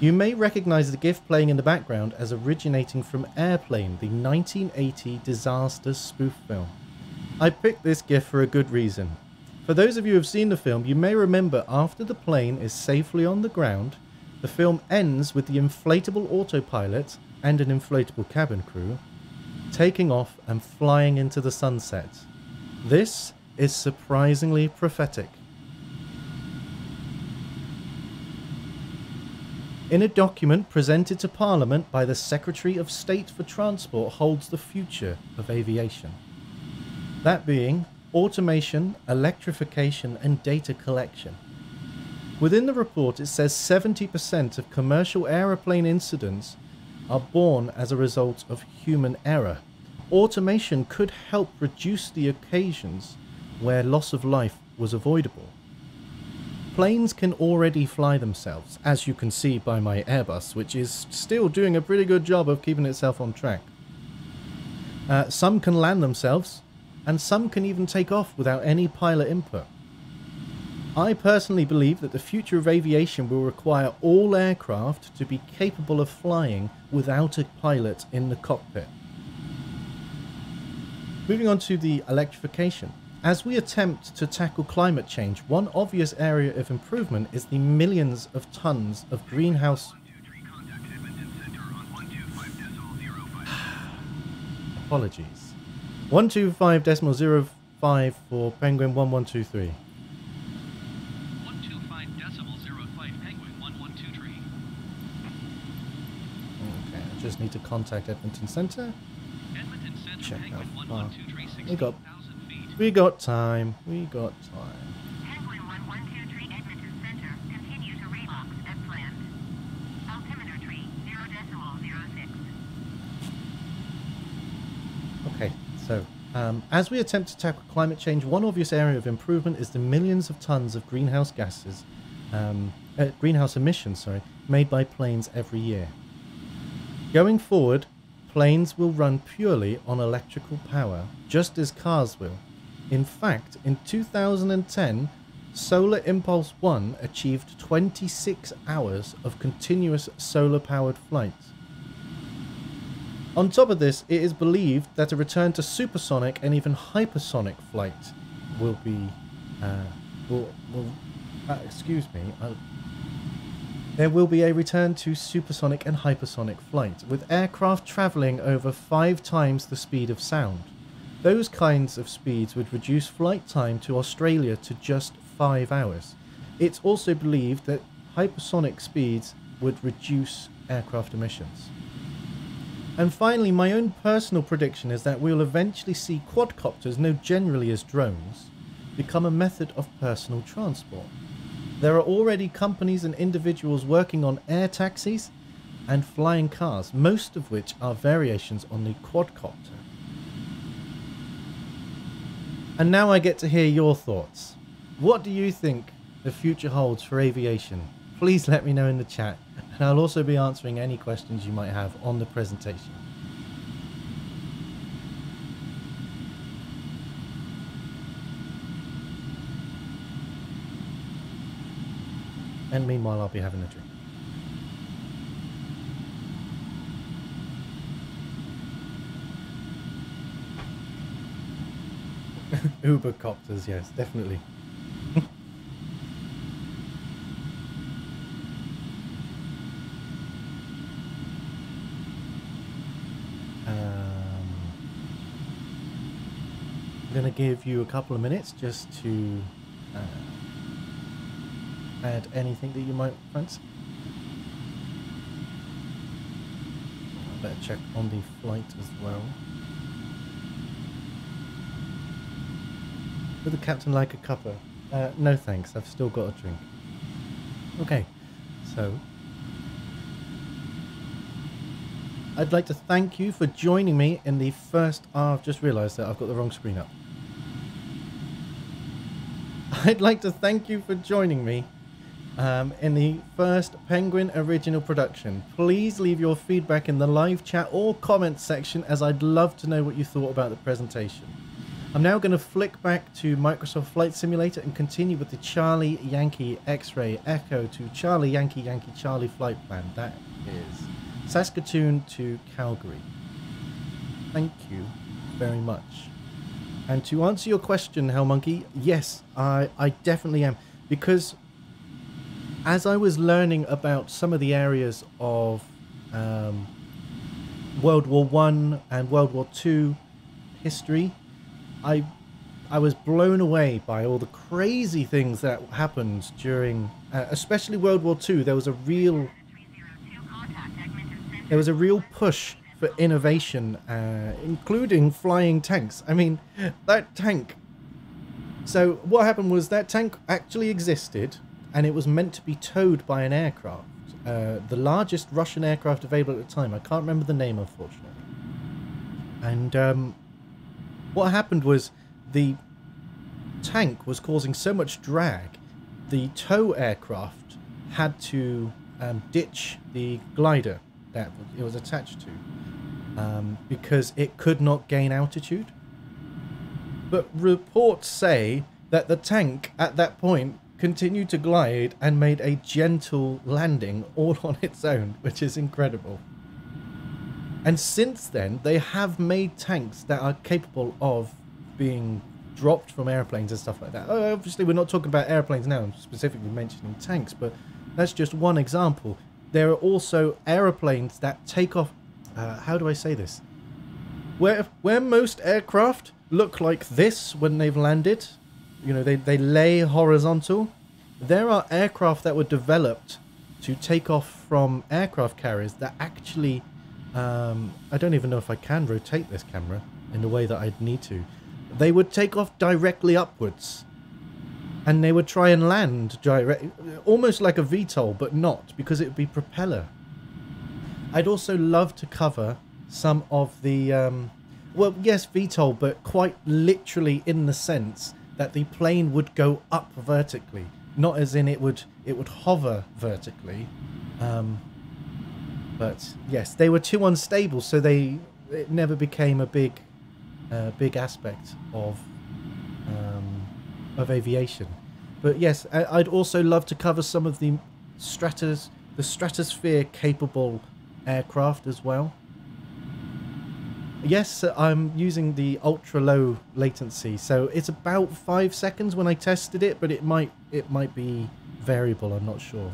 You may recognize the GIF playing in the background as originating from Airplane, the 1980 disaster spoof film. I picked this GIF for a good reason. For those of you who have seen the film, you may remember after the plane is safely on the ground, the film ends with the inflatable autopilot and an inflatable cabin crew taking off and flying into the sunset. This is surprisingly prophetic. In a document presented to Parliament by the Secretary of State for Transport holds the future of aviation. That being automation, electrification and data collection. Within the report it says 70% of commercial aeroplane incidents are born as a result of human error. Automation could help reduce the occasions where loss of life was avoidable. Planes can already fly themselves, as you can see by my Airbus, which is still doing a pretty good job of keeping itself on track. Uh, some can land themselves, and some can even take off without any pilot input. I personally believe that the future of aviation will require all aircraft to be capable of flying without a pilot in the cockpit. Moving on to the electrification. As we attempt to tackle climate change, one obvious area of improvement is the millions of tons of greenhouse 123 contact Edmonton Center on 125.05. apologies. 125.05 for Penguin 1123. 125 decimal 05 Penguin 112 Okay, I just need to contact Edmonton Centre. Edmonton Center Check Penguin how far. 112 We got- We got time. We got time. Penguin 1123 Edmonton Center. Continue to relocks as planned. Altimeter tree 0 decimal 06. Okay, so um, as we attempt to tackle climate change, one obvious area of improvement is the millions of tons of greenhouse gases, um, uh, greenhouse emissions, sorry, made by planes every year. Going forward, planes will run purely on electrical power, just as cars will. In fact, in 2010, Solar Impulse 1 achieved 26 hours of continuous solar powered flights. On top of this, it is believed that a return to supersonic and even hypersonic flight will be, uh, will, will, uh, excuse me, uh, there will be a return to supersonic and hypersonic flight, with aircraft travelling over five times the speed of sound. Those kinds of speeds would reduce flight time to Australia to just five hours. It's also believed that hypersonic speeds would reduce aircraft emissions. And finally, my own personal prediction is that we'll eventually see quadcopters, known generally as drones, become a method of personal transport. There are already companies and individuals working on air taxis and flying cars, most of which are variations on the quadcopter. And now I get to hear your thoughts. What do you think the future holds for aviation? Please let me know in the chat, and I'll also be answering any questions you might have on the presentation. And meanwhile, I'll be having a drink. Uber copters, yes, definitely. um, I'm going to give you a couple of minutes just to uh, add anything that you might fancy. Better check on the flight as well. Would the captain like a cuppa? Uh, no thanks, I've still got a drink. Okay, so... I'd like to thank you for joining me in the first... Oh, I've just realised that I've got the wrong screen up. I'd like to thank you for joining me um, in the first Penguin original production. Please leave your feedback in the live chat or comment section as I'd love to know what you thought about the presentation. I'm now going to flick back to Microsoft Flight Simulator and continue with the Charlie Yankee X-Ray Echo to Charlie Yankee Yankee Charlie flight plan. That is Saskatoon to Calgary. Thank you very much. And to answer your question, Hell Monkey, yes, I, I definitely am. Because as I was learning about some of the areas of um, World War One and World War Two history, I I was blown away by all the crazy things that happened during, uh, especially World War Two. There was a real 302 contact Edmonton Center. there was a real push for innovation, uh, including flying tanks. I mean, that tank. So what happened was that tank actually existed, and it was meant to be towed by an aircraft, uh, the largest Russian aircraft available at the time. I can't remember the name, unfortunately. And um, what happened was the tank was causing so much drag, the tow aircraft had to um, ditch the glider that it was attached to um, because it could not gain altitude. But reports say that the tank at that point continued to glide and made a gentle landing all on its own, which is incredible. And since then, they have made tanks that are capable of being dropped from airplanes and stuff like that. Oh, Obviously, we're not talking about airplanes now, I'm specifically mentioning tanks, but that's just one example. There are also aeroplanes that take off. Uh, how do I say this? Where where most aircraft look like this when they've landed, you know, they, they lay horizontal. There are aircraft that were developed to take off from aircraft carriers that actually, um, I don't even know if I can rotate this camera in the way that I'd need to. They would take off directly upwards and they would try and land direct, almost like a VTOL, but not because it would be propeller. I'd also love to cover some of the, um, well, yes, VTOL, but quite literally in the sense that the plane would go up vertically, not as in it would it would hover vertically. Um, but yes, they were too unstable, so they it never became a big, uh, big aspect of um, of aviation. But yes, I'd also love to cover some of the stratus, the stratosphere capable aircraft as well. Yes, I'm using the ultra low latency, so it's about five seconds when I tested it, but it might it might be variable. I'm not sure.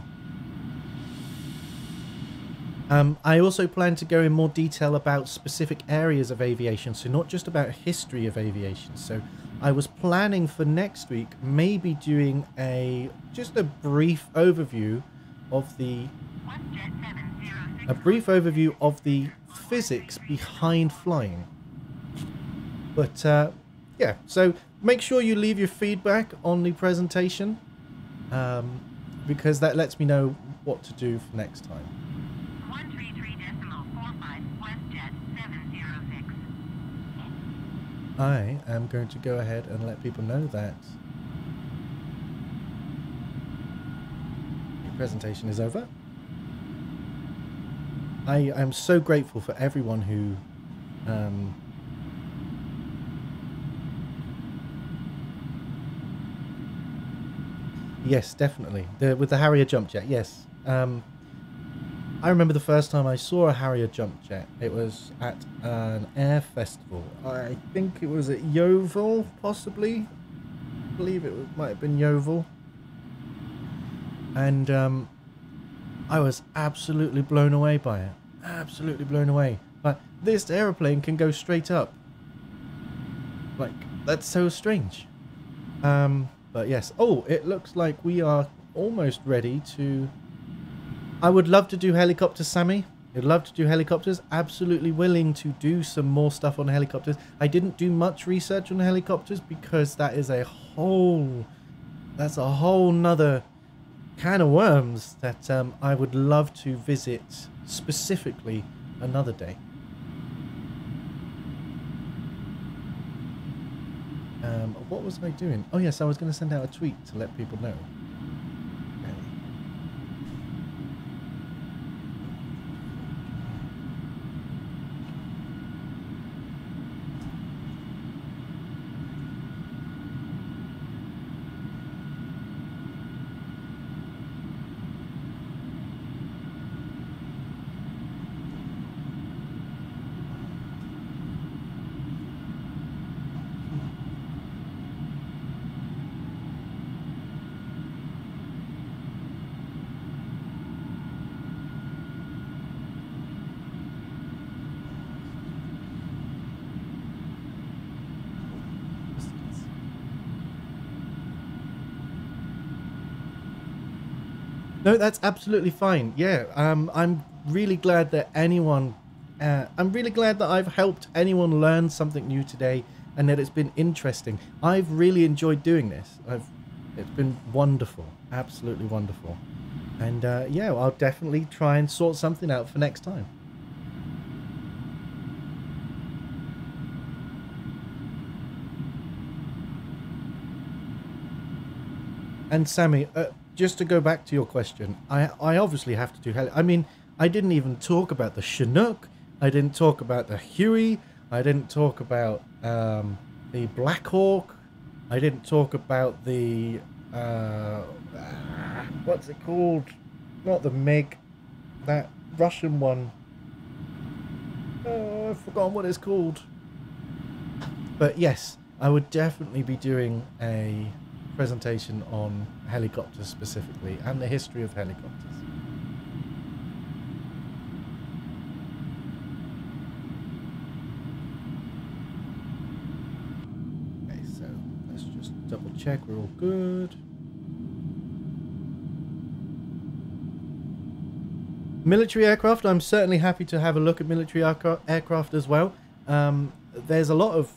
Um, I also plan to go in more detail about specific areas of aviation, so not just about history of aviation. So I was planning for next week maybe doing a just a brief overview of the WestJet 706. A brief overview of the physics behind flying. But uh, yeah, so make sure you leave your feedback on the presentation um, because that lets me know what to do for next time. 133 decimal 45 WestJet 706. I am going to go ahead and let people know that the presentation is over. I am so grateful for everyone who um, Yes, definitely. The, with the Harrier jump jet, yes. Um, I remember the first time I saw a Harrier jump jet. It was at an air festival. I think it was at Yeovil, possibly. I believe it might have been Yeovil. And um, I was absolutely blown away by it. Absolutely blown away. Like, this aeroplane can go straight up. Like, that's so strange. Um, but yes. Oh, it looks like we are almost ready to... I would love to do helicopters, Sammy. I'd love to do helicopters. Absolutely willing to do some more stuff on helicopters. I didn't do much research on helicopters because that is a whole... That's a whole nother can of worms that um, I would love to visit specifically another day. Um, what was I doing? Oh yes, I was going to send out a tweet to let people know. Okay. No, that's absolutely fine. Yeah, um, I'm really glad that anyone. Uh, I'm really glad that I've helped anyone learn something new today, and that it's been interesting. I've really enjoyed doing this. I've, it's been wonderful, absolutely wonderful, and uh, yeah, I'll definitely try and sort something out for next time. And Sammy, uh, just to go back to your question, I I obviously have to do heli. I mean, I didn't even talk about the Chinook. I didn't talk about the Huey. I didn't talk about um, the Black Hawk. I didn't talk about the uh, what's it called? Not the Meg, that Russian one. Oh, I've forgotten what it's called. But yes, I would definitely be doing a presentation on helicopters specifically and the history of helicopters. Okay, so let's just double check we're all good. Military aircraft, I'm certainly happy to have a look at military aircraft as well. Um, there's a lot of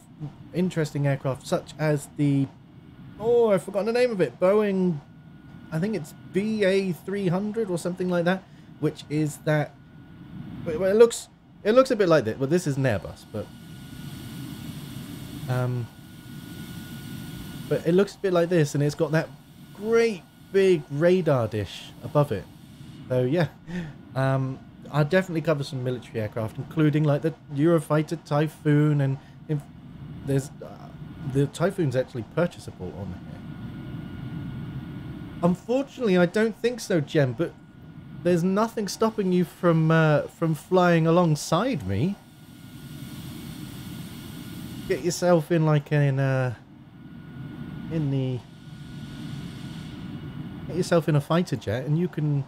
interesting aircraft, such as the oh, I've forgotten the name of it. Boeing, I think it's BA 300 or something like that, which is that. Well, it looks it looks a bit like this. Well, this is an Airbus, but um, but it looks a bit like this, and it's got that great big radar dish above it. So yeah, um, I'll definitely cover some military aircraft, including like the Eurofighter Typhoon, and if there's the Typhoon's actually purchasable on here. Unfortunately, I don't think so, Jem. But there's nothing stopping you from uh, from flying alongside me. Get yourself in like in uh in the get yourself in a fighter jet, and you can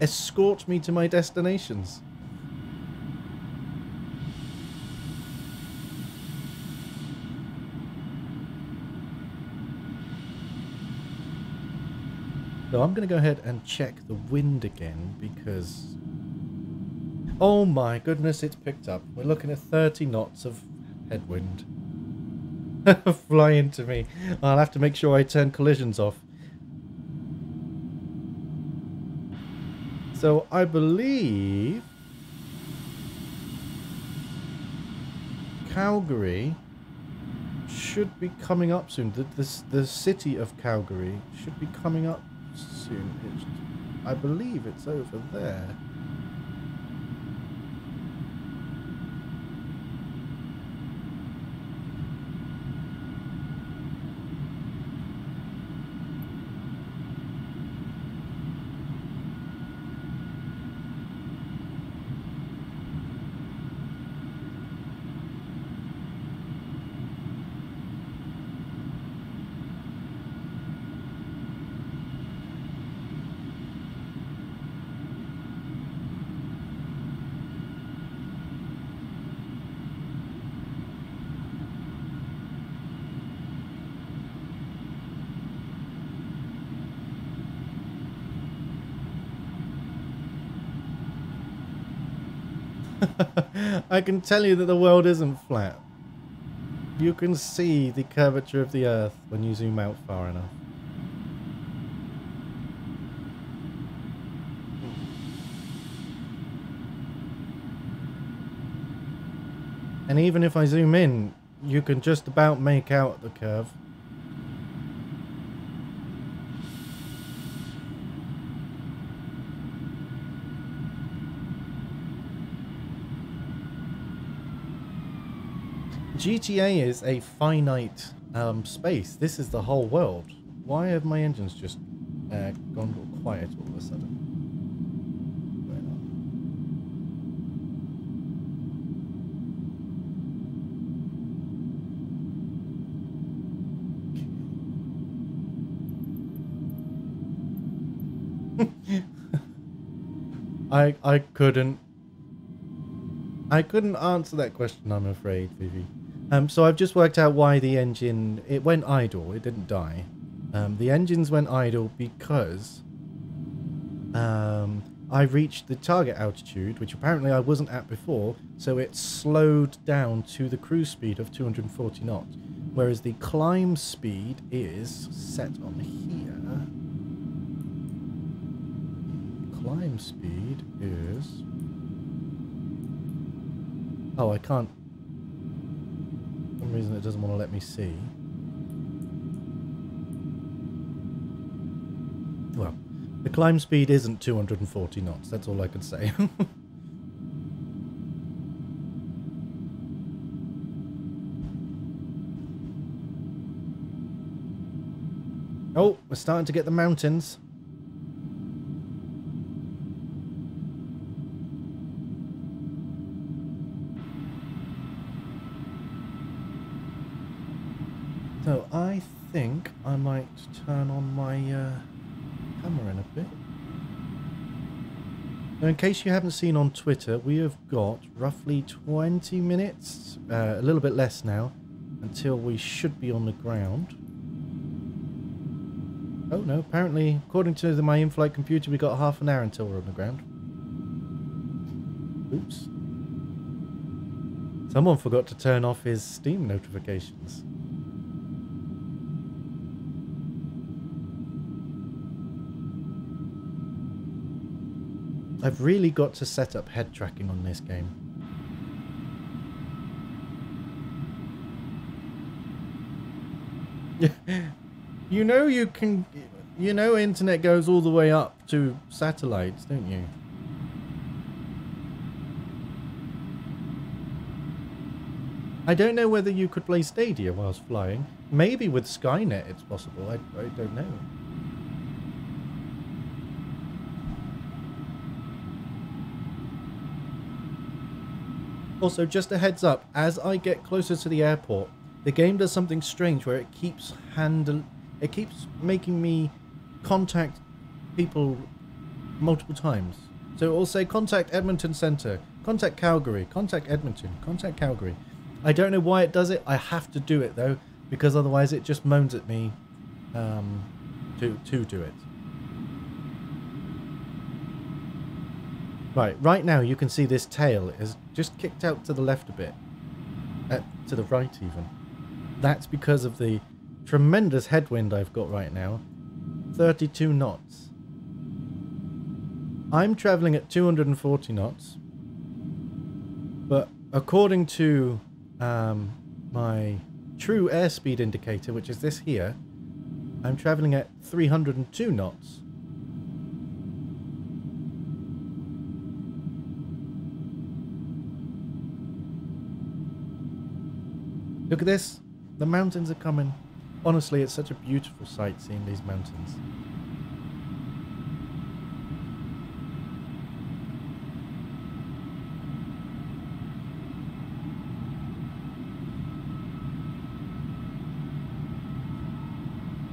escort me to my destinations. So I'm going to go ahead and check the wind again because... Oh my goodness, it's picked up. We're looking at 30 knots of headwind. Flying to me. I'll have to make sure I turn collisions off. So I believe... Calgary should be coming up soon. The, the, the city of Calgary should be coming up I believe it's over there. I can tell you that the world isn't flat. You can see the curvature of the Earth when you zoom out far enough. And even if I zoom in, you can just about make out the curve. GTA is a finite um, space. This is the whole world. Why have my engines just uh, gone quiet all of a sudden? I I couldn't I couldn't answer that question, I'm afraid, Vivi. Um, so I've just worked out why the engine it went idle. It didn't die. Um, the engines went idle because um, I reached the target altitude, which apparently I wasn't at before. So it slowed down to the cruise speed of 240 knots, whereas the climb speed is set on here. Climb speed is Oh, I can't. Some reason it doesn't want to let me see. Well, the climb speed isn't 240 knots, that's all I can say. oh, we're starting to get the mountains. So I think I might turn on my uh, camera in a bit. Now, in case you haven't seen on Twitter, we have got roughly 20 minutes, uh, a little bit less now, until we should be on the ground. Oh no, apparently, according to the, my in-flight computer, we got half an hour until we're on the ground. Oops. Someone forgot to turn off his Steam notifications. I've really got to set up head tracking on this game. you know you can you know internet goes all the way up to satellites, don't you? I don't know whether you could play Stadia whilst flying. Maybe with Skynet it's possible. I, I don't know. Also, just a heads up, as I get closer to the airport, the game does something strange where it keeps handle it keeps making me contact people multiple times. So it will say contact Edmonton Centre, contact Calgary, contact Edmonton, contact Calgary. I don't know why it does it. I have to do it though, because otherwise it just moans at me um, to to do it. Right, right now you can see this tail is just kicked out to the left a bit. Uh, to the right even. That's because of the tremendous headwind I've got right now. 32 knots. I'm travelling at 240 knots. But according to um, my true airspeed indicator, which is this here, I'm travelling at 302 knots. Look at this. The mountains are coming. Honestly, it's such a beautiful sight seeing these mountains.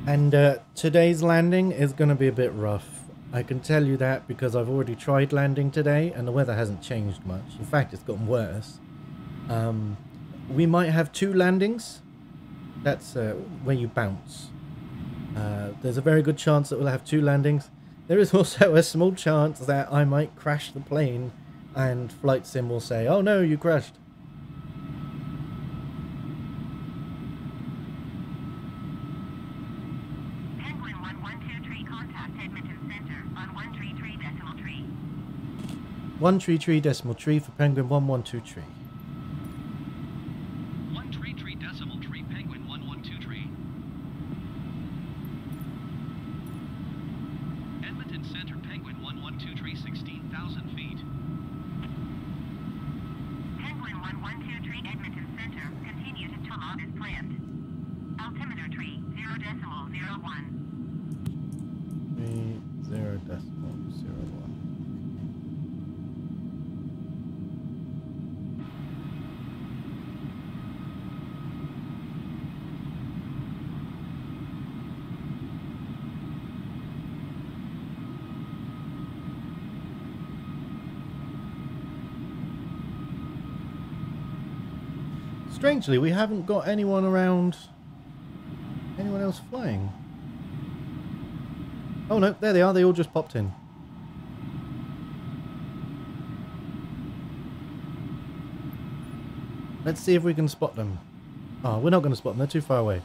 And uh, today's landing is going to be a bit rough. I can tell you that because I've already tried landing today and the weather hasn't changed much. In fact, it's gotten worse. Um, we might have two landings. That's uh, where you bounce. Uh, there's a very good chance that we'll have two landings. There is also a small chance that I might crash the plane and Flight Sim will say, "Oh no, you crashed." Penguin 112 contact Edmonton Center on 133 decimal tree. One tree tree decimal tree for Penguin one one two tree. One tree tree decimal tree penguin one one two tree. Edmonton Center penguin one one two tree sixteen thousand feet. Penguin 112 tree Edmonton Center continue to Tama as planned. Altimeter tree 0 decimal 01. Three zero decimal zero one. Strangely, we haven't got anyone around. Anyone else flying? Oh no, there they are. They all just popped in. Let's see if we can spot them. Oh, we're not going to spot them. They're too far away.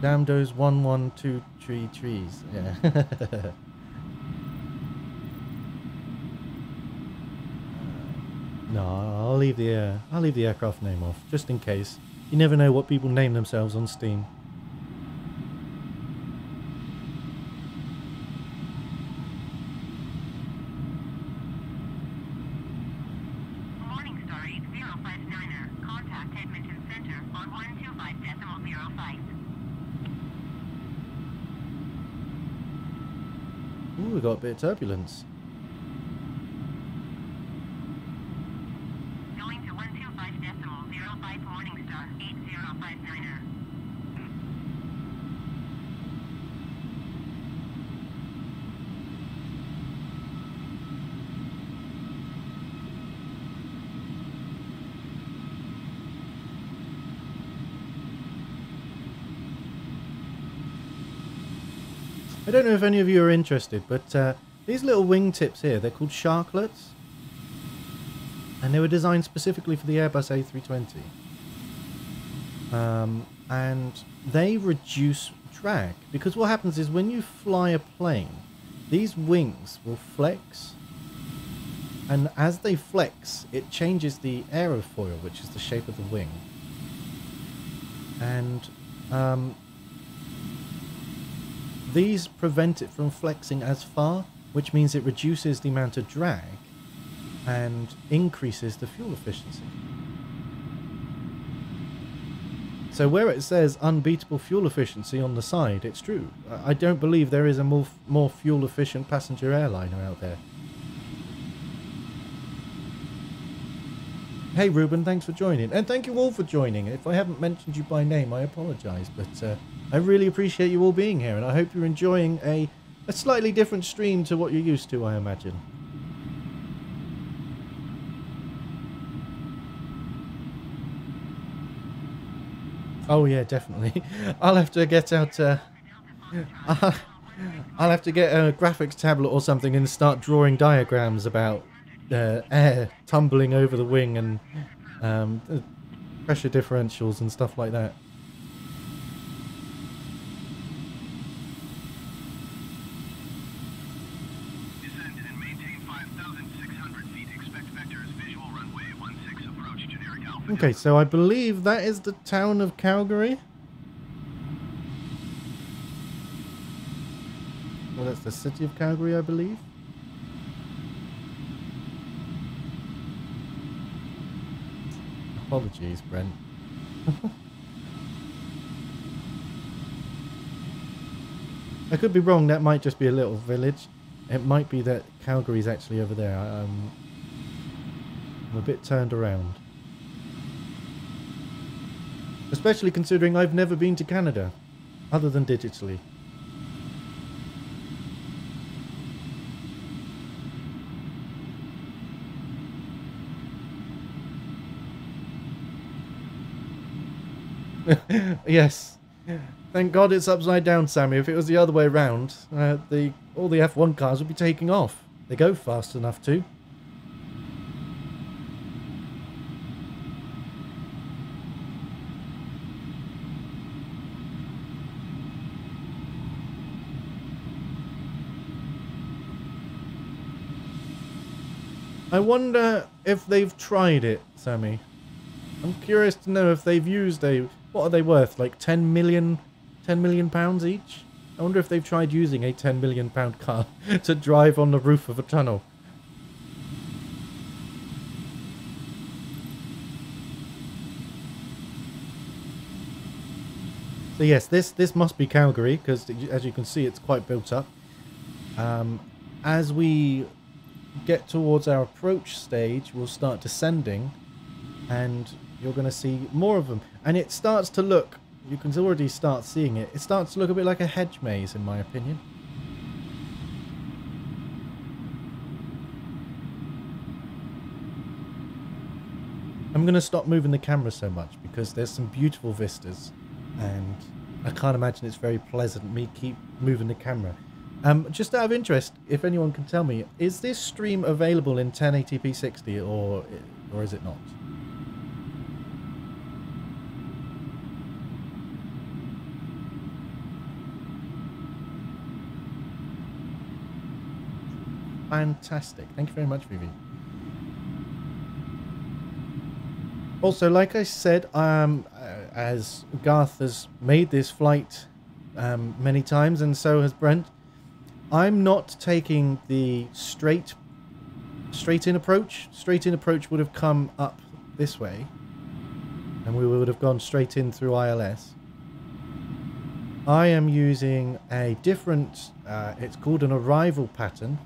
Damn those one, one, two, three trees. Yeah. no, I'll leave the I'll leave the aircraft name off just in case. You never know what people name themselves on Steam. Morningstar 8059er. Uh, contact Edmonton Center on 125 decimal 05. Ooh, we got a bit of turbulence. Going to 125 decimal 05 Morningstar 8059er. I don't know if any of you are interested, but uh, these little wingtips here, they're called sharklets. And they were designed specifically for the Airbus A320. Um, and they reduce drag. Because what happens is when you fly a plane, these wings will flex. And as they flex, it changes the aerofoil, which is the shape of the wing. And um, these prevent it from flexing as far, which means it reduces the amount of drag and increases the fuel efficiency. So where it says unbeatable fuel efficiency on the side, it's true. I don't believe there is a more more fuel efficient passenger airliner out there. Hey Ruben, thanks for joining, and thank you all for joining. If I haven't mentioned you by name, I apologise, but uh, I really appreciate you all being here, and I hope you're enjoying a a slightly different stream to what you're used to. I imagine. Oh yeah, definitely. I'll have to get out. Uh, I'll have to get a graphics tablet or something and start drawing diagrams about uh, air tumbling over the wing and um, pressure differentials and stuff like that. Descend and maintain 5,600 feet. Expect vectors. Visual runway 16 approach. Generic alpha. Okay, so I believe that is the town of Calgary. Well, that's the city of Calgary, I believe. Apologies, Brent. I could be wrong. That might just be a little village. It might be that Calgary's actually over there. I, um, I'm a bit turned around. Especially considering I've never been to Canada, other than digitally. yes. Thank God it's upside down, Sammy. If it was the other way round, uh, the all the F1 cars would be taking off. They go fast enough too. I wonder if they've tried it, Sammy. I'm curious to know if they've used a... What are they worth? Like 10 million, 10 million pounds each? I wonder if they've tried using a 10 million pound car to drive on the roof of a tunnel. So yes, this this must be Calgary because as you can see, it's quite built up. Um, as we get towards our approach stage, we'll start descending, and you're going to see more of them. And it starts to look, you can already start seeing it. It starts to look a bit like a hedge maze, in my opinion. I'm going to stop moving the camera so much because there's some beautiful vistas and I can't imagine it's very pleasant me keep moving the camera. Um, just out of interest, if anyone can tell me, is this stream available in 1080p 60 or or is it not? Fantastic. Thank you very much, Vivi. Also, like I said, um, uh, as Garth has made this flight um, many times, and so has Brent, I'm not taking the straight straight in approach. Straight in approach would have come up this way, and we would have gone straight in through ILS. I am using a different, uh, it's called an arrival pattern.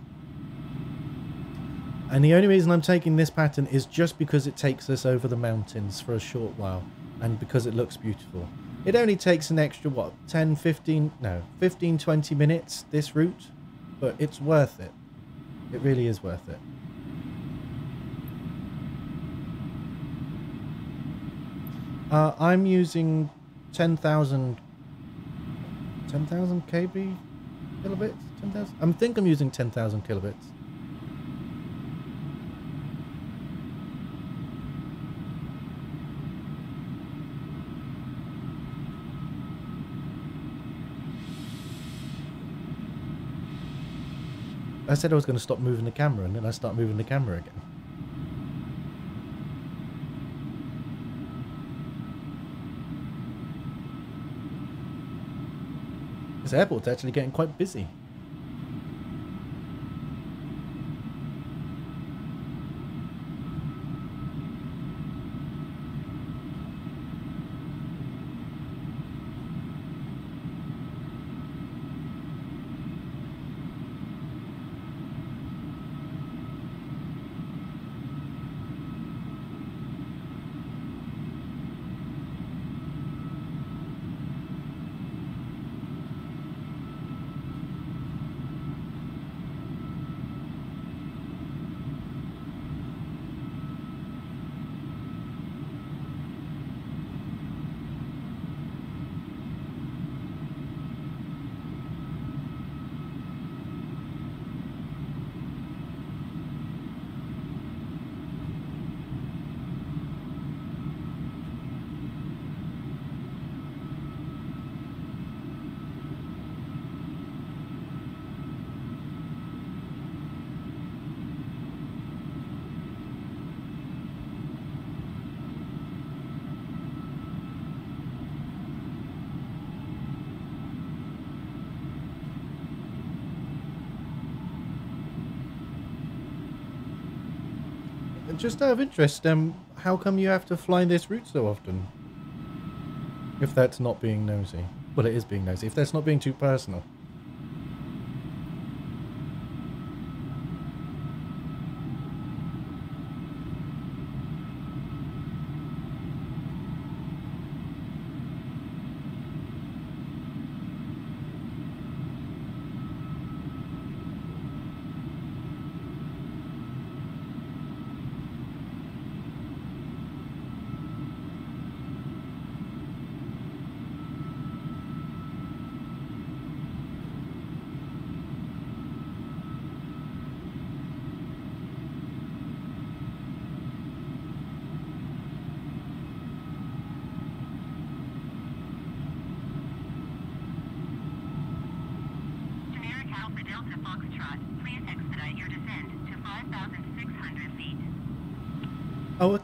And the only reason I'm taking this pattern is just because it takes us over the mountains for a short while and because it looks beautiful. It only takes an extra, what, 10, 15, no, 15, 20 minutes, this route, but it's worth it. It really is worth it. Uh, I'm using 10,000 10,000 kb kilobits? 10,000? I think I'm using 10,000 kilobits. I said I was going to stop moving the camera and then I start moving the camera again. This airport's actually getting quite busy. Just out of interest, um, how come you have to fly this route so often? If that's not being nosy. Well, it is being nosy. If that's not being too personal.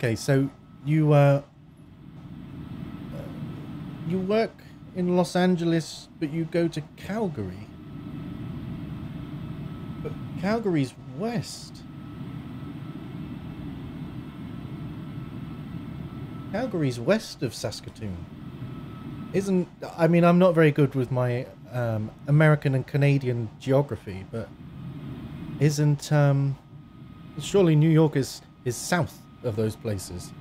Okay. So you uh, you work in Los Angeles, but you go to Calgary. But Calgary's west. Calgary's west of Saskatoon. Isn't I mean I'm not very good with my um, American and Canadian geography, but isn't um, surely New York is is south of those places.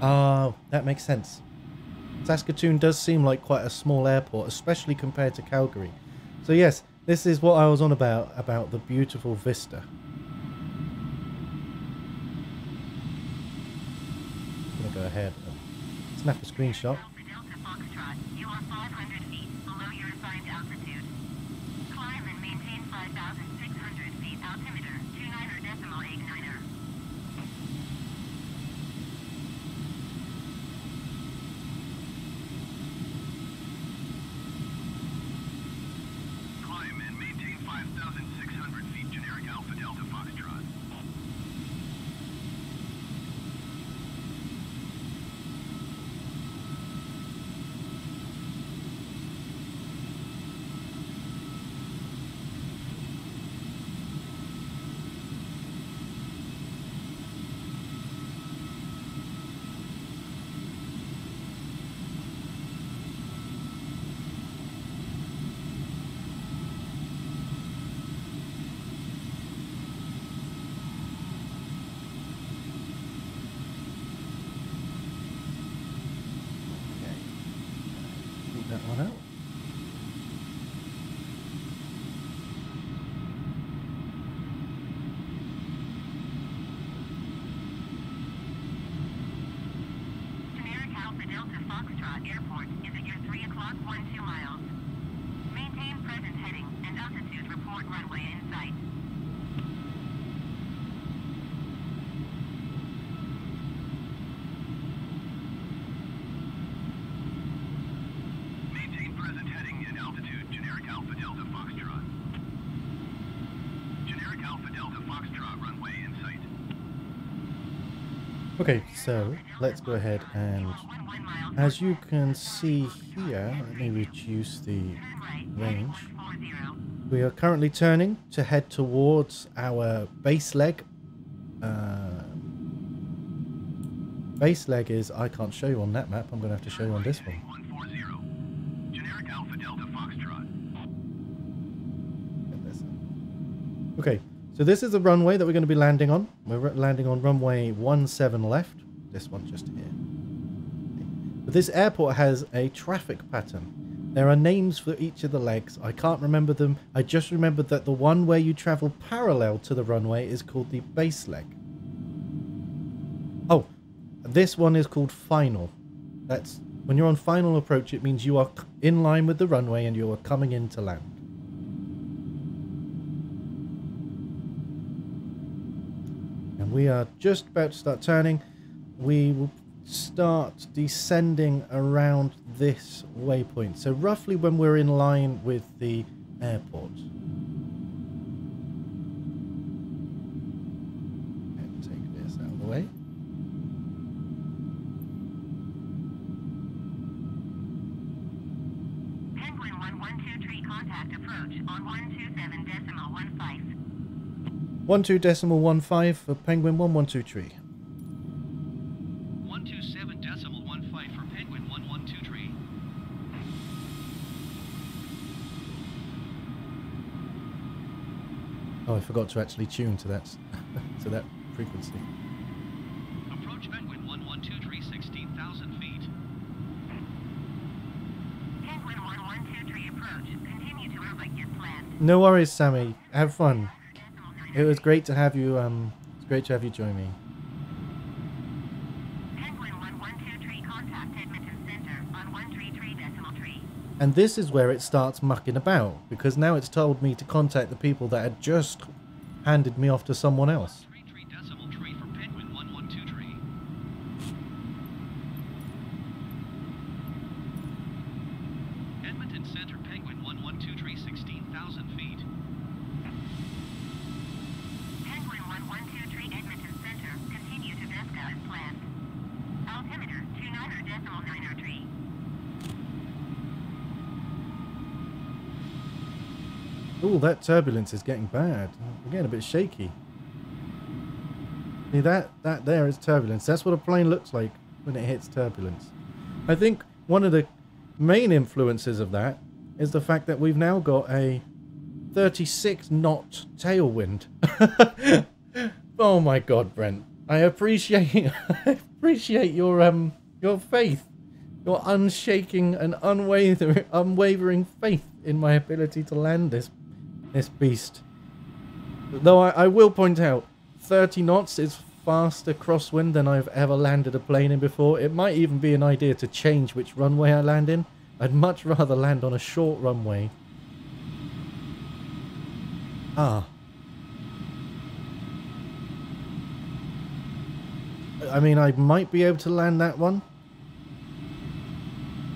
Ah, that makes sense. Saskatoon does seem like quite a small airport, especially compared to Calgary. So yes, this is what I was on about about the beautiful vista. I'm gonna go ahead and snap a screenshot. Alpha Delta Foxtrot, you are 500 feet below your assigned altitude. Climb and maintain 5,600 feet altimeter, 29er decimal 89er. Climb and maintain 5,600 feet. Generic Alpha Delta Foxtrot. Okay. Keep that one out. Generic Alpha Delta Foxtrot Airport is at your 3 o'clock 12 miles. Maintain present heading and altitude report runway in sight. Maintain present heading and altitude. Generic Alpha Delta Foxtrot. Generic Alpha Delta Foxtrot runway in sight. Okay, so let's go ahead and One one mile as you can see here, let me reduce the range. We are currently turning to head towards our base leg. Uh, base leg is, I can't show you on that map, I'm going to have to show you on this one. 140. Generic Alpha Delta Foxtrot. Get. Okay, so this is the runway that we're going to be landing on. We're landing on runway 17 left. This one just here. But this airport has a traffic pattern. There are names for each of the legs. I can't remember them. I just remembered that the one where you travel parallel to the runway is called the base leg. Oh, this one is called final. That's when you're on final approach, it means you are in line with the runway and you are coming in to land. And we are just about to start turning. We will start descending around this waypoint. So roughly when we're in line with the airport. And take this out of the way. Penguin 1123 contact approach on decimal for Penguin 1123. Oh, I forgot to actually tune to that to that frequency. Approach Penguin 112 tree 16,000 feet. Penguin 112 tree approach. Continue to orbit as planned. No worries, Sammy. Have fun. It was great to have you. Um, it's great to have you join me. Penguin 112 tree contact Edmonton Center on 133 decimal tree. And this is where it starts mucking about because now it's told me to contact the people that had just handed me off to someone else. 33 decimal tree for Penguin 112 tree. Edmonton Center Penguin 112 tree 16,000 6,000 feet. Penguin 112 Edmonton Center. Continue to Vesta as planned. Altimeter 29 decimal 903. Oh, that turbulence is getting bad. I'm getting a bit shaky. See, that, that there is turbulence. That's what a plane looks like when it hits turbulence. I think one of the main influences of that is the fact that we've now got a 36 knot tailwind. oh my god, Brent. I appreciate I appreciate your um your faith. Your unshaking and unwavering unwavering faith in my ability to land this this beast. Though I, I will point out, 30 knots is faster crosswind than I've ever landed a plane in before. It might even be an idea to change which runway I land in. I'd much rather land on a short runway. Ah. I mean, I might be able to land that one.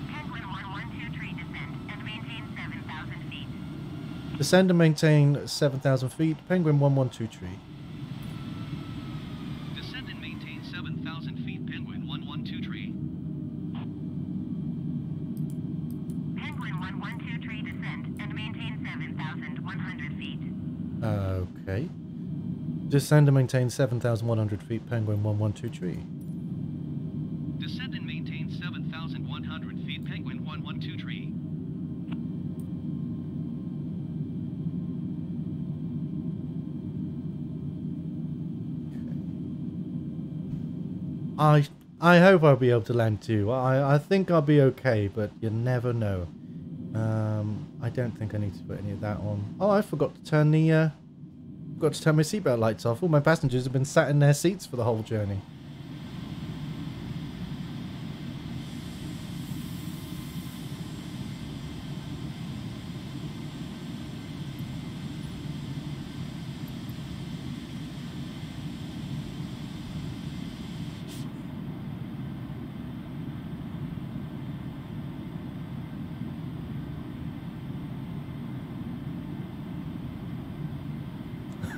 Penguin 1123 descend and maintain 7,000 feet. Descend and maintain 7,000 feet. Penguin 1123. Descend and maintain 7,000 feet. Penguin 112 tree. Penguin 1123 descend and maintain 7,100 feet. Okay. Descend and maintain 7,100 feet. Penguin 1123. Descend and maintain 7,100 feet. Penguin 112 tree. I I hope I'll be able to land too. I I think I'll be okay, but you never know. Um, I don't think I need to put any of that on. Oh, I forgot to turn the uh, forgot to turn my seatbelt lights off. All my passengers have been sat in their seats for the whole journey.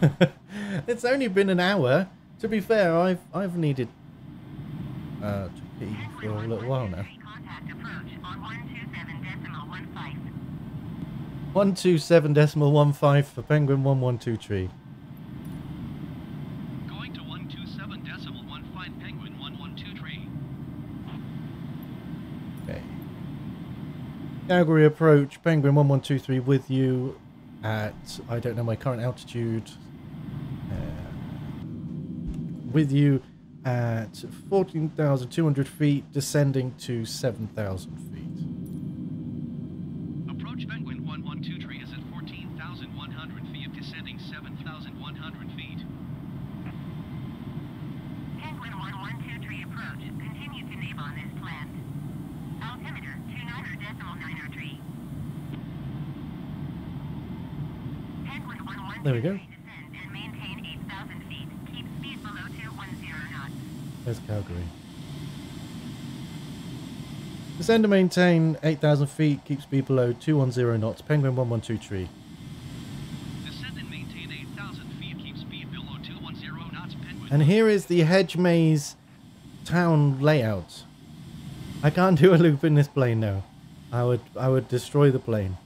it's only been an hour. To be fair, I've I've needed uh, to pee for a little while now. Contact 127 decimal 15. One two seven decimal one five for Penguin one one two tree. Going to 127 decimal 15 Penguin 112 tree. Okay. Calgary approach, Penguin 1123 with you at, I don't know my current altitude, with you at 14,200 feet, descending to 7,000 feet. Approach Penguin 112 tree is at 14,100 feet, descending 7,100 feet. Penguin 1123 approach. Continue to Navon as planned. Altimeter 29 decimal 903. Penguin 1123 There we go. descend and maintain 8,000 feet. Keep speed below 210 knots. There's Calgary. Descend to maintain 8,000 feet, keep speed below 210 knots, Penguin 1123. Descend and maintain 8,000 feet, keep speed below 210 knots. Penguin And here is the hedge maze town layout. I can't do a loop in this plane now. I would I would destroy the plane.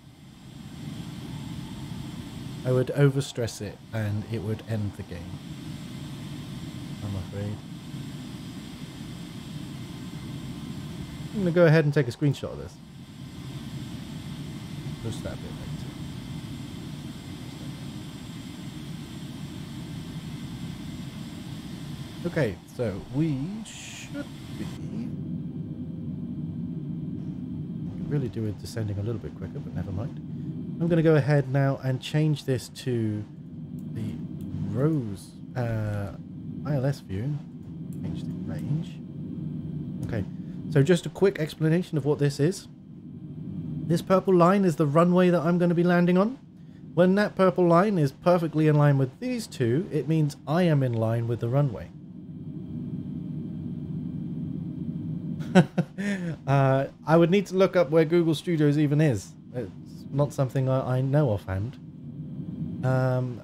I would overstress it and it would end the game. I'm afraid. I'm gonna go ahead and take a screenshot of this. That bit. Okay, so we should be really do with descending a little bit quicker, but never mind. I'm going to go ahead now and change this to the rose uh, ILS view. Change the range. Okay, so just a quick explanation of what this is. This purple line is the runway that I'm going to be landing on. When that purple line is perfectly in line with these two, it means I am in line with the runway. uh, I would need to look up where Google Studios even is. It's not something I, I know offhand. Um,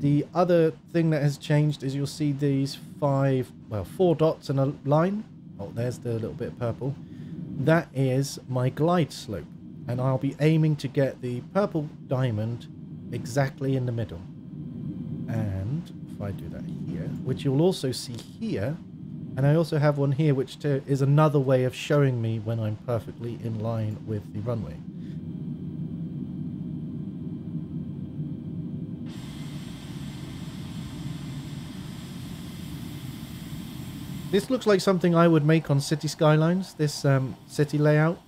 the other thing that has changed is you'll see these five, well, four dots and a line. Oh, there's the little bit of purple. That is my glide slope. And I'll be aiming to get the purple diamond exactly in the middle. And if I do that here, which you'll also see here, and I also have one here which is another way of showing me when I'm perfectly in line with the runway. This looks like something I would make on City Skylines, this um, city layout.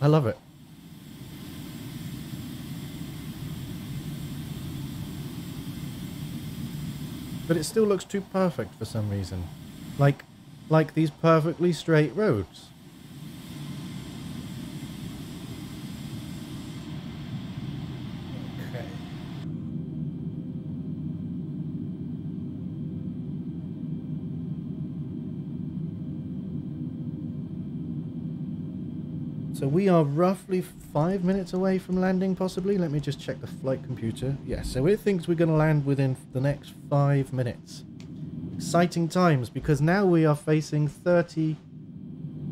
I love it. But it still looks too perfect for some reason. Like, like these perfectly straight roads. So we are roughly five minutes away from landing, possibly. Let me just check the flight computer. Yeah, so it thinks we're going to land within the next five minutes. Exciting times, because now we are facing 30,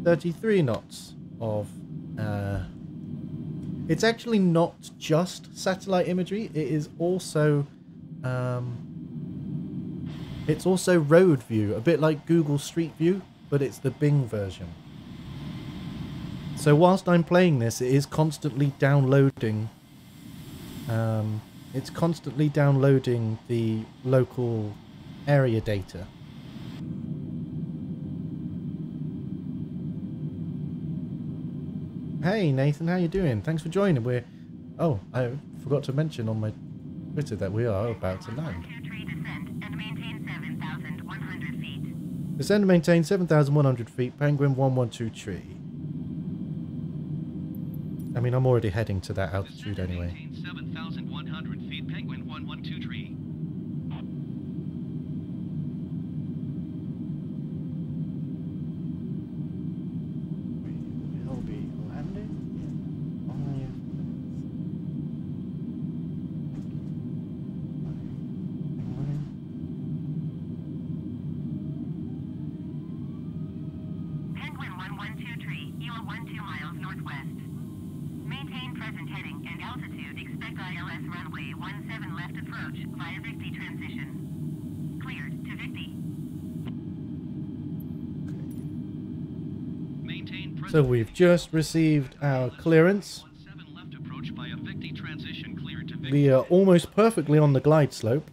33 knots of... Uh, it's actually not just satellite imagery, it is also... Um, it's also road view, a bit like Google Street View, but it's the Bing version. So whilst I'm playing this, it is constantly downloading. Um, it's constantly downloading the local area data. Hey Nathan, how you doing? Thanks for joining. We're oh, I forgot to mention on my Twitter that we are about to land. 123 descend and maintain 7,100 feet. Descend and maintain 7,100 feet. Penguin 112 tree. I mean, I'm already heading to that altitude anyway. Maintain 7,100 feet. Penguin 112 tree. We will be landing in five Penguin 112 tree, you are 12 miles northwest. Maintain present heading and altitude. Expect ILS runway 17 left approach via Victy transition. Cleared to Victy. Maintain present So we've just received our clearance. 17 left approach by a Victy transition cleared to Victy. We are almost perfectly on the glide slope.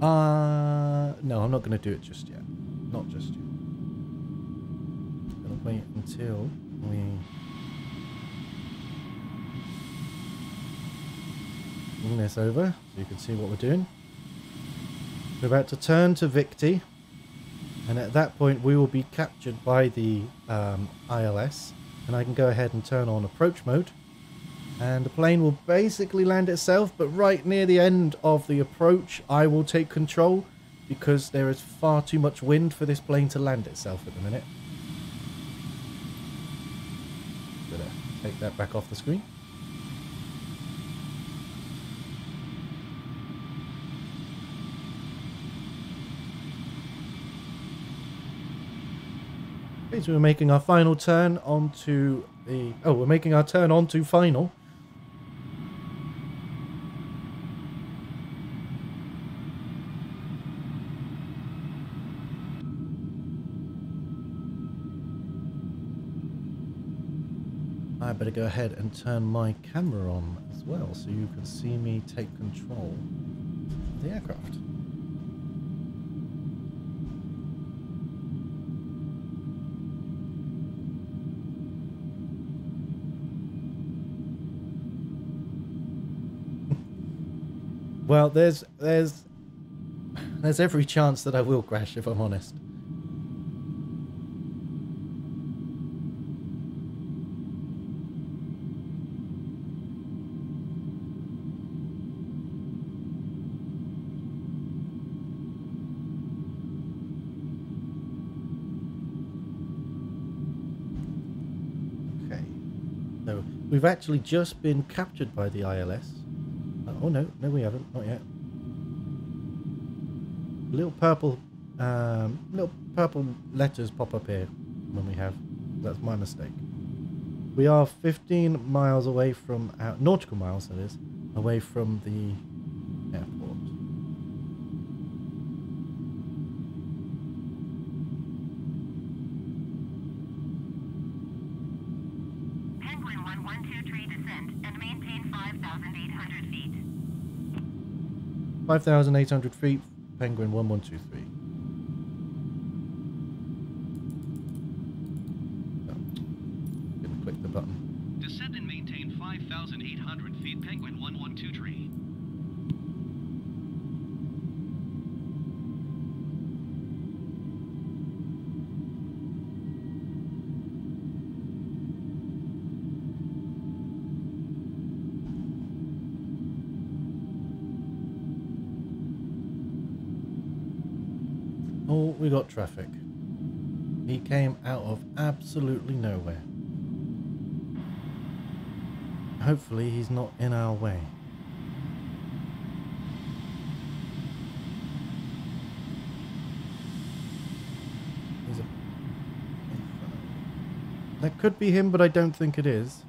Uh, no, I'm not going to do it just yet. Not just yet. I'm Gonna wait until we this over so you can see what we're doing. We're about to turn to Victy. And at that point, we will be captured by the um, ILS, and I can go ahead and turn on approach mode. And the plane will basically land itself, but right near the end of the approach, I will take control because there is far too much wind for this plane to land itself at the minute. Gonna take that back off the screen. We're making our final turn onto the... Oh, we're making our turn onto final. I better go ahead and turn my camera on as well so you can see me take control of the aircraft. Well, there's there's there's every chance that I will crash if I'm honest. Okay. So we've actually just been captured by the ILS. Uh, oh no, no we haven't, not yet. Little purple, um, little purple letters pop up here when we have. That's my mistake. We are 15 miles away from our nautical miles, that is, away from the airport. Penguin 112 tree descent and maintain 5,800 feet. 5,800 feet, Penguin 1123. Oh, didn't click the button. Descend and maintain 5,800 feet. Penguin 112 tree. Oh, we got traffic. He came out of absolutely nowhere. Hopefully he's not in our way. That could be him, but I don't think it is.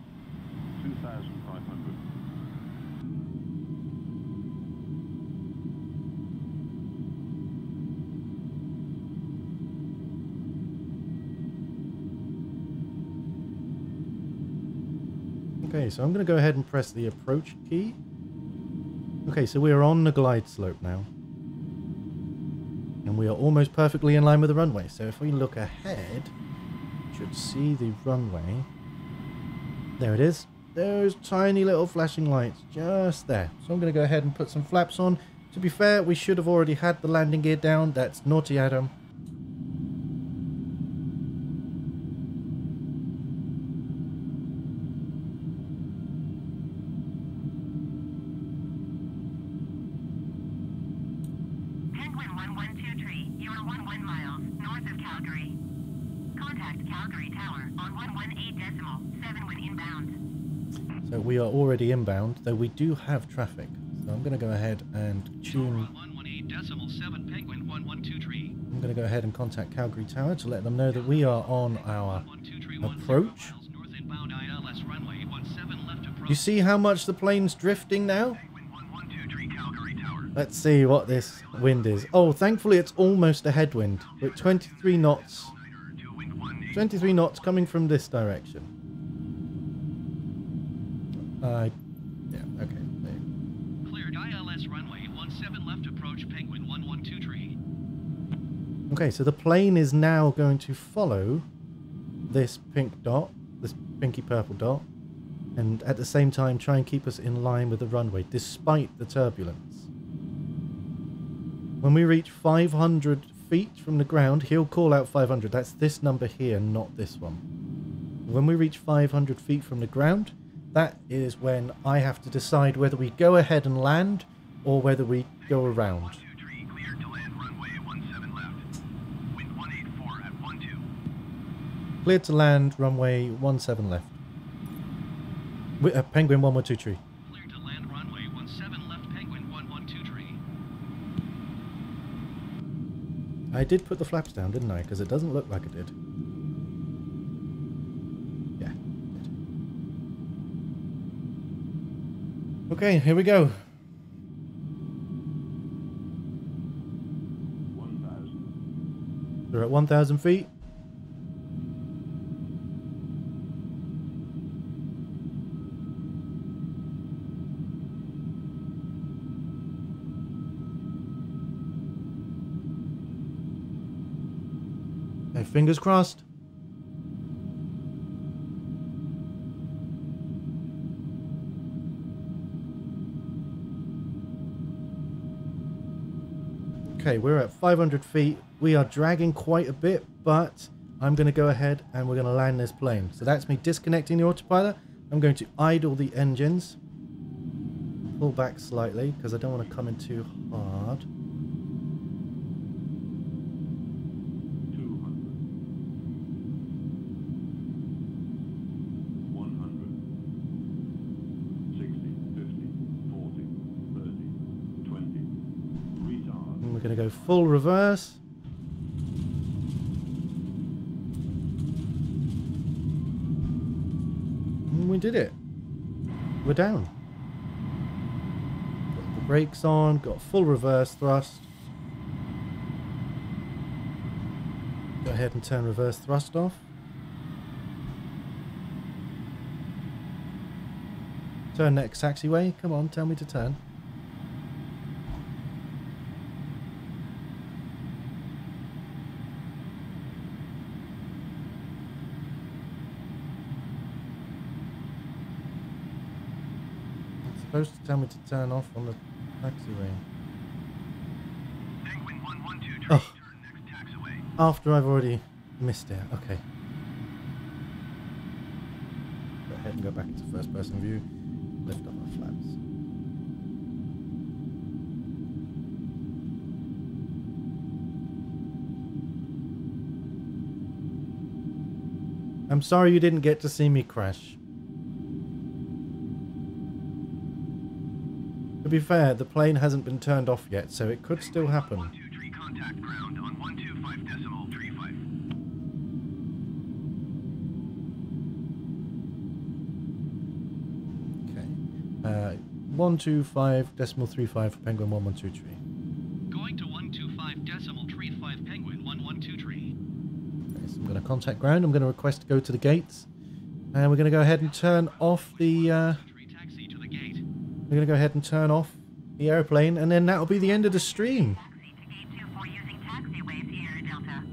So I'm going to go ahead and press the approach key. Okay, so we are on the glide slope now. And we are almost perfectly in line with the runway. So if we look ahead, we should see the runway. There it is. Those tiny little flashing lights just there. So I'm going to go ahead and put some flaps on. To be fair, we should have already had the landing gear down. That's naughty Adam. Penguin 112 tree, you are 11 miles north of Calgary. Contact Calgary Tower on 118 decimal 7 when inbound. So we are already inbound, though we do have traffic. So I'm going to go ahead and tune 118 decimal 7 Penguin 112 tree. I'm going to go ahead and contact Calgary Tower to let them know that we are on our approach. 10 miles north inbound ILS runway 17 left approach. You see how much the plane's drifting now? Penguin 112 tree Calgary Tower. Let's see what this wind is. Oh, thankfully it's almost a headwind. We're 23 knots. Niner to wind 18. 23 knots coming from this direction. Uh, yeah, okay. there. Cleared ILS runway 17 left approach Penguin 112 tree. Okay, so the plane is now going to follow this pink dot, this pinky purple dot, and at the same time try and keep us in line with the runway despite the turbulence. When we reach 500 feet from the ground, he'll call out 500. That's this number here, not this one. When we reach 500 feet from the ground, that is when I have to decide whether we go ahead and land or whether we go around. 12 tree cleared to land runway 17 left. Wind 184 at 12. Cleared to land, runway 17 left. Uh, Penguin 112 tree. Cleared to land runway 17 left Penguin 112 tree. I did put the flaps down, didn't I? Because it doesn't look like it did. Yeah. it did. Okay, here we go. 1,000. We're at 1,000 feet. Okay, fingers crossed. Okay, we're at 500 feet. We are dragging quite a bit, but I'm going to go ahead and we're going to land this plane. So that's me disconnecting the autopilot. I'm going to idle the engines. Pull back slightly because I don't want to come in too hard. 200. 100. we're going to go full reverse. And we did it. We're down. Got the brakes on, got full reverse thrust. Go ahead and turn reverse thrust off. Turn next taxiway. Come on, tell me to turn. Supposed to tell me to turn off on the taxiway. Penguin 112 tree, Oh. turn. After I've already missed it. Okay. Go ahead and go back into first person view. Lift up our flaps. I'm sorry you didn't get to see me crash. Be fair, the plane hasn't been turned off yet, so it could still happen. 112 tree contact ground on 125 decimal three, 5. Okay. Uh, 125 decimal 35 for Penguin 112 tree. Going to 125 decimal three, 5 penguin 112 tree. Okay, so I'm going to contact ground. I'm going to request to go to the gates. And we're going to go ahead and turn off the... Uh, Tree taxi to the gate. We're going to go ahead and turn off the airplane. And then that'll be the end of the stream. Taxi to gate 24 using taxiway Sierra Delta.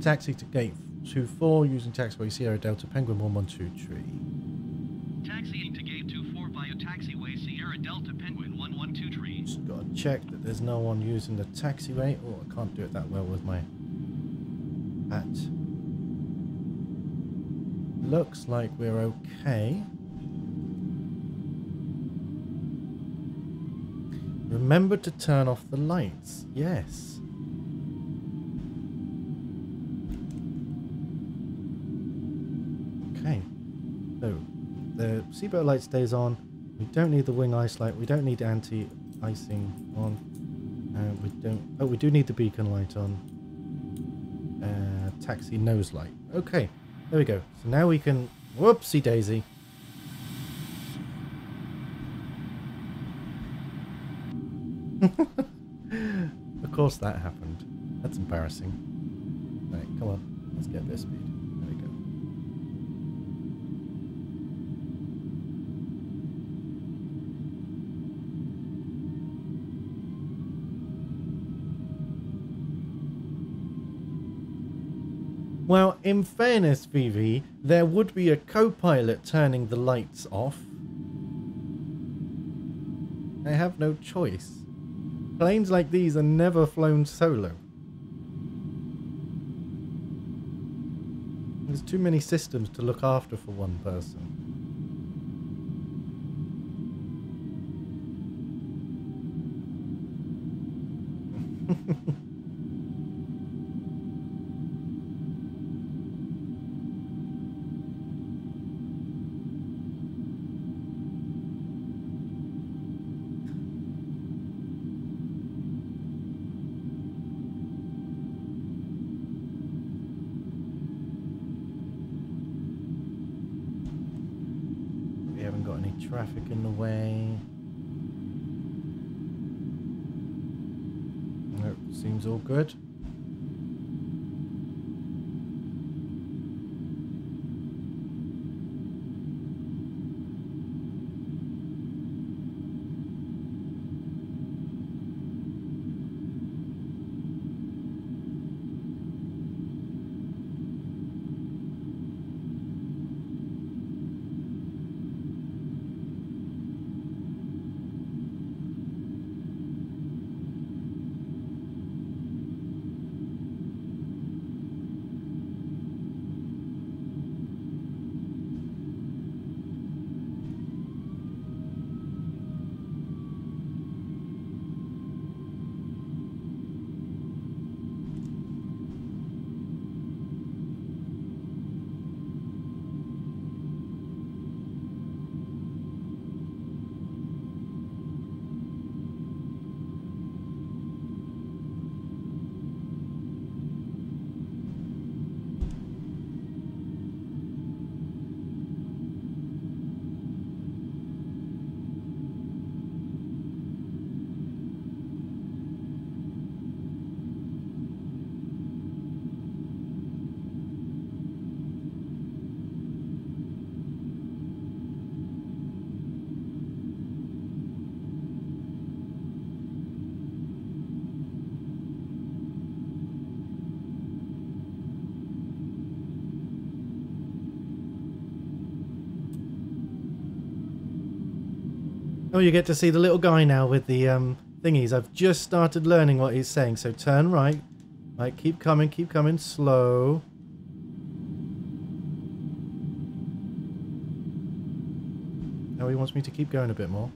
Taxi to gate 24 using taxiway Sierra Delta Penguin 1123. Taxiing to gate 24 via taxiway Sierra Delta Penguin 112 tree. Just got to check that there's no one using the taxiway. Oh, I can't do it that well with my hat. Looks like we're okay. Remember to turn off the lights. Yes. Okay. So, the seatbelt light stays on. We don't need the wing ice light. We don't need anti-icing on. And we don't... Oh, we do need the beacon light on. Uh, taxi nose light. Okay. There we go. So now we can... Whoopsie daisy. of course that happened. That's embarrassing. Right, come on. Let's get this speed. There we go. Well, in fairness, Vivi, there would be a co-pilot turning the lights off. I have no choice. Planes like these are never flown solo. There's too many systems to look after for one person. Oh, you get to see the little guy now with the um, thingies. I've just started learning what he's saying. So turn right. Right, keep coming, keep coming. Slow. Oh, he wants me to keep going a bit more.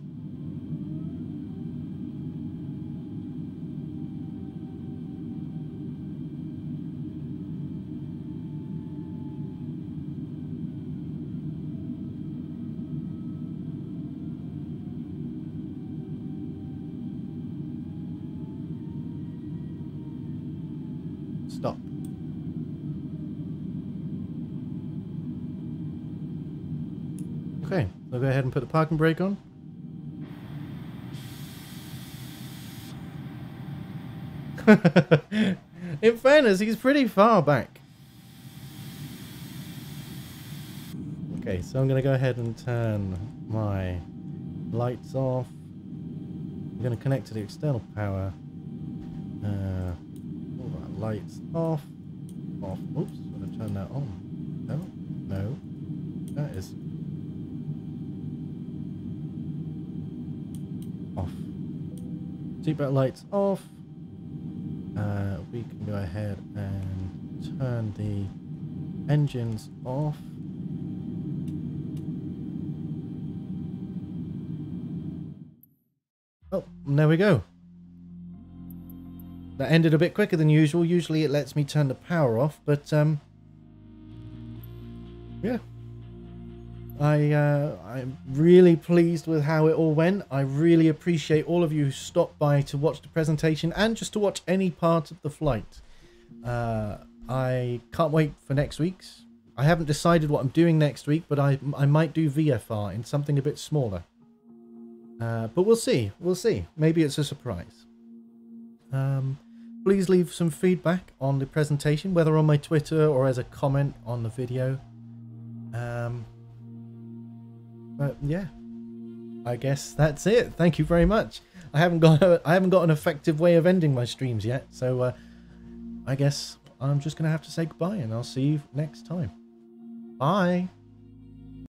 Stop. Okay, I'll go ahead and put the parking brake on. In fairness, he's pretty far back. Okay, so I'm going to go ahead and turn my lights off. I'm going to connect to the external power. Uh, all right, lights off. Off. Oops, I'm going to turn that on. No, no. That is off. Seatbelt lights off. Uh, we can go ahead and turn the engines off. Oh, there we go. That ended a bit quicker than usual. Usually it lets me turn the power off, but um, yeah. I uh, I'm really pleased with how it all went. I really appreciate all of you who stopped by to watch the presentation and just to watch any part of the flight. Uh, I can't wait for next week's. I haven't decided what I'm doing next week, but I I might do VFR in something a bit smaller. Uh, but we'll see. We'll see. Maybe it's a surprise. Um, please leave some feedback on the presentation, whether on my Twitter or as a comment on the video. Um, but yeah, I guess that's it. Thank you very much. I haven't got a, I haven't got an effective way of ending my streams yet, so uh, I guess I'm just gonna have to say goodbye, and I'll see you next time. Bye.